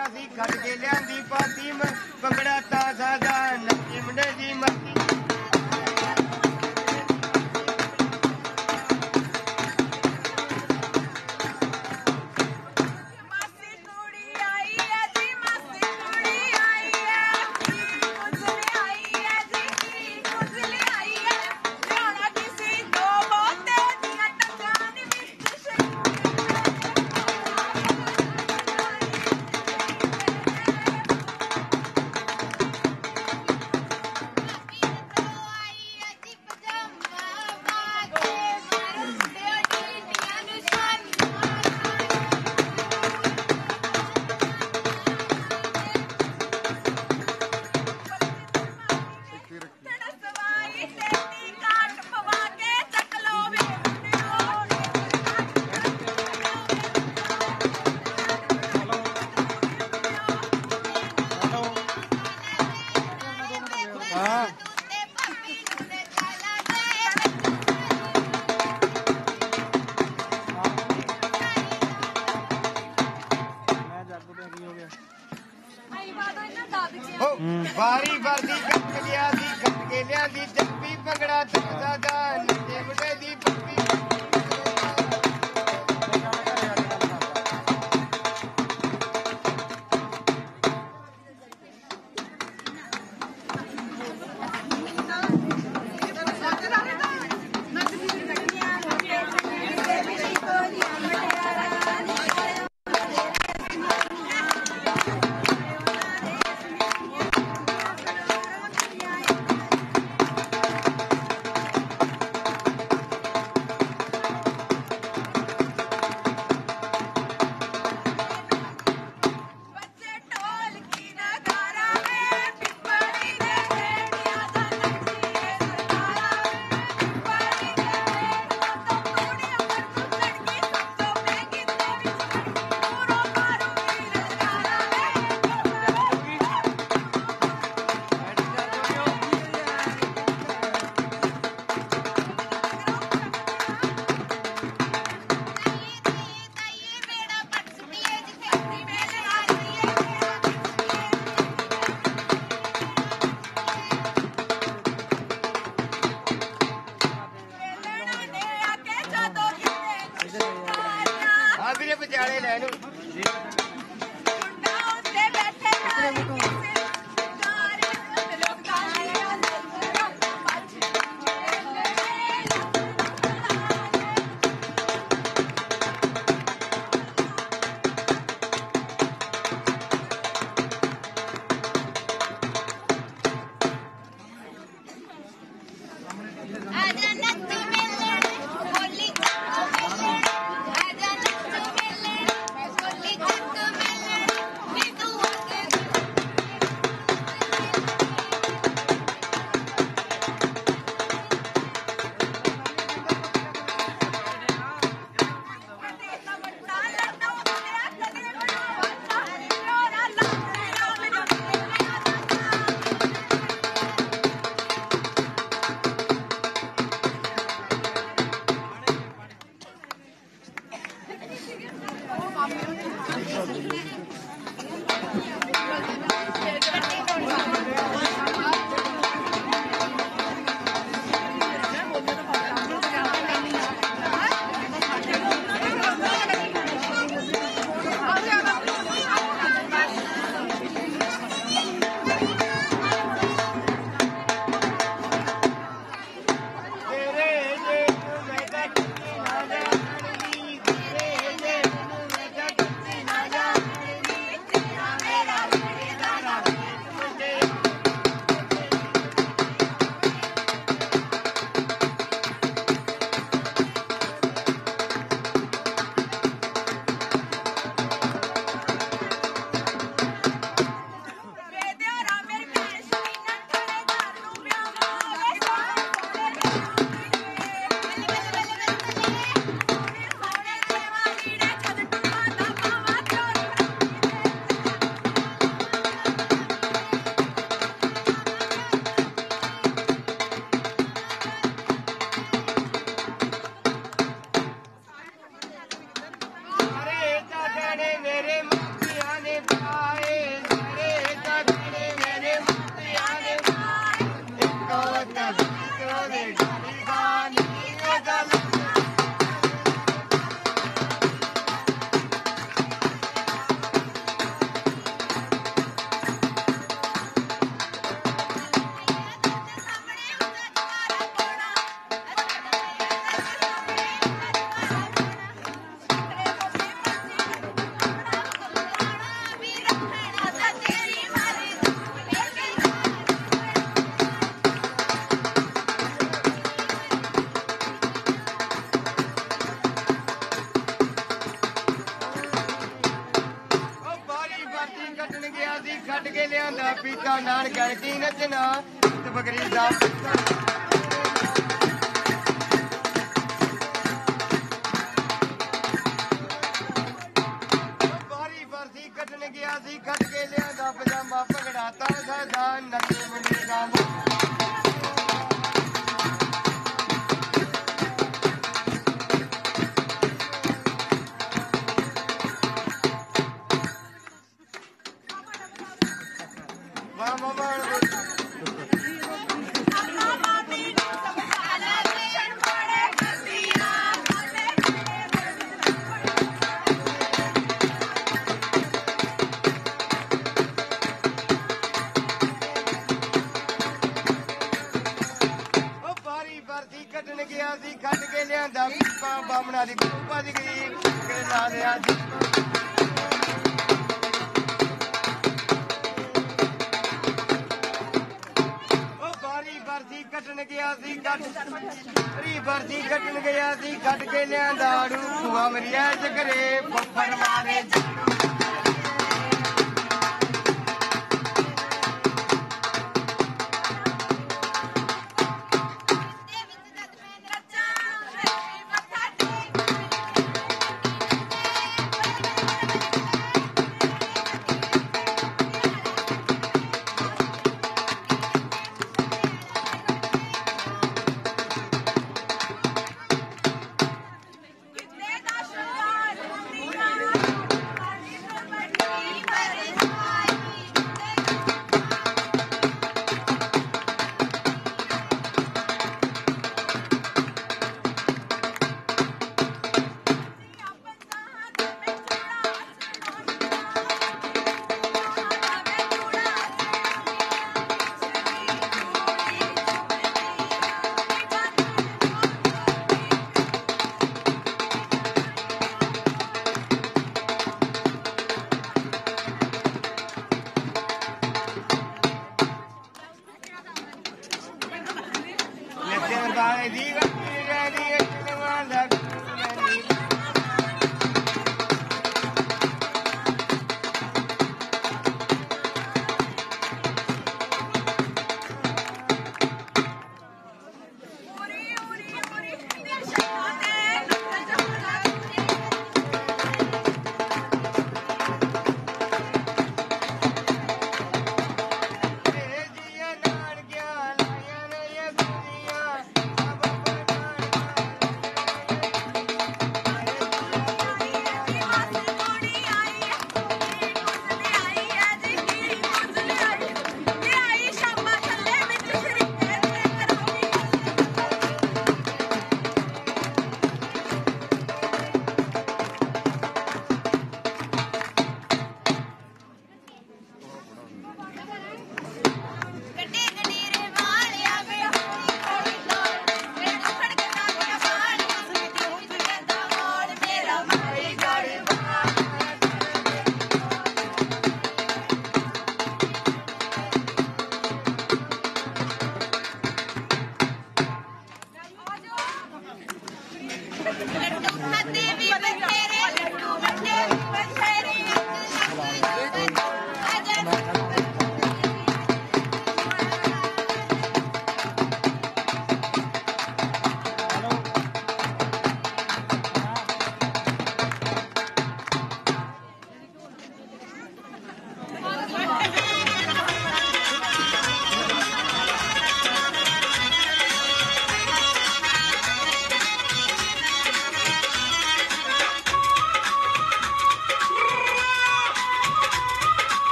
ਅਸੀਂ ਖੜ ਕੇ ਲਿਆਂਦੀ ਪਾਤੀ ਮੈਂ ਬੰਗੜਾ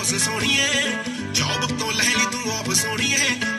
ਕਰਨਾ ਕਰੋਸ ਸੋਣੀਏ ਜੌਬ ਤੋਂ ਲੈ ਲਈ ਤੂੰ ਆਫ ਸੋਣੀਏ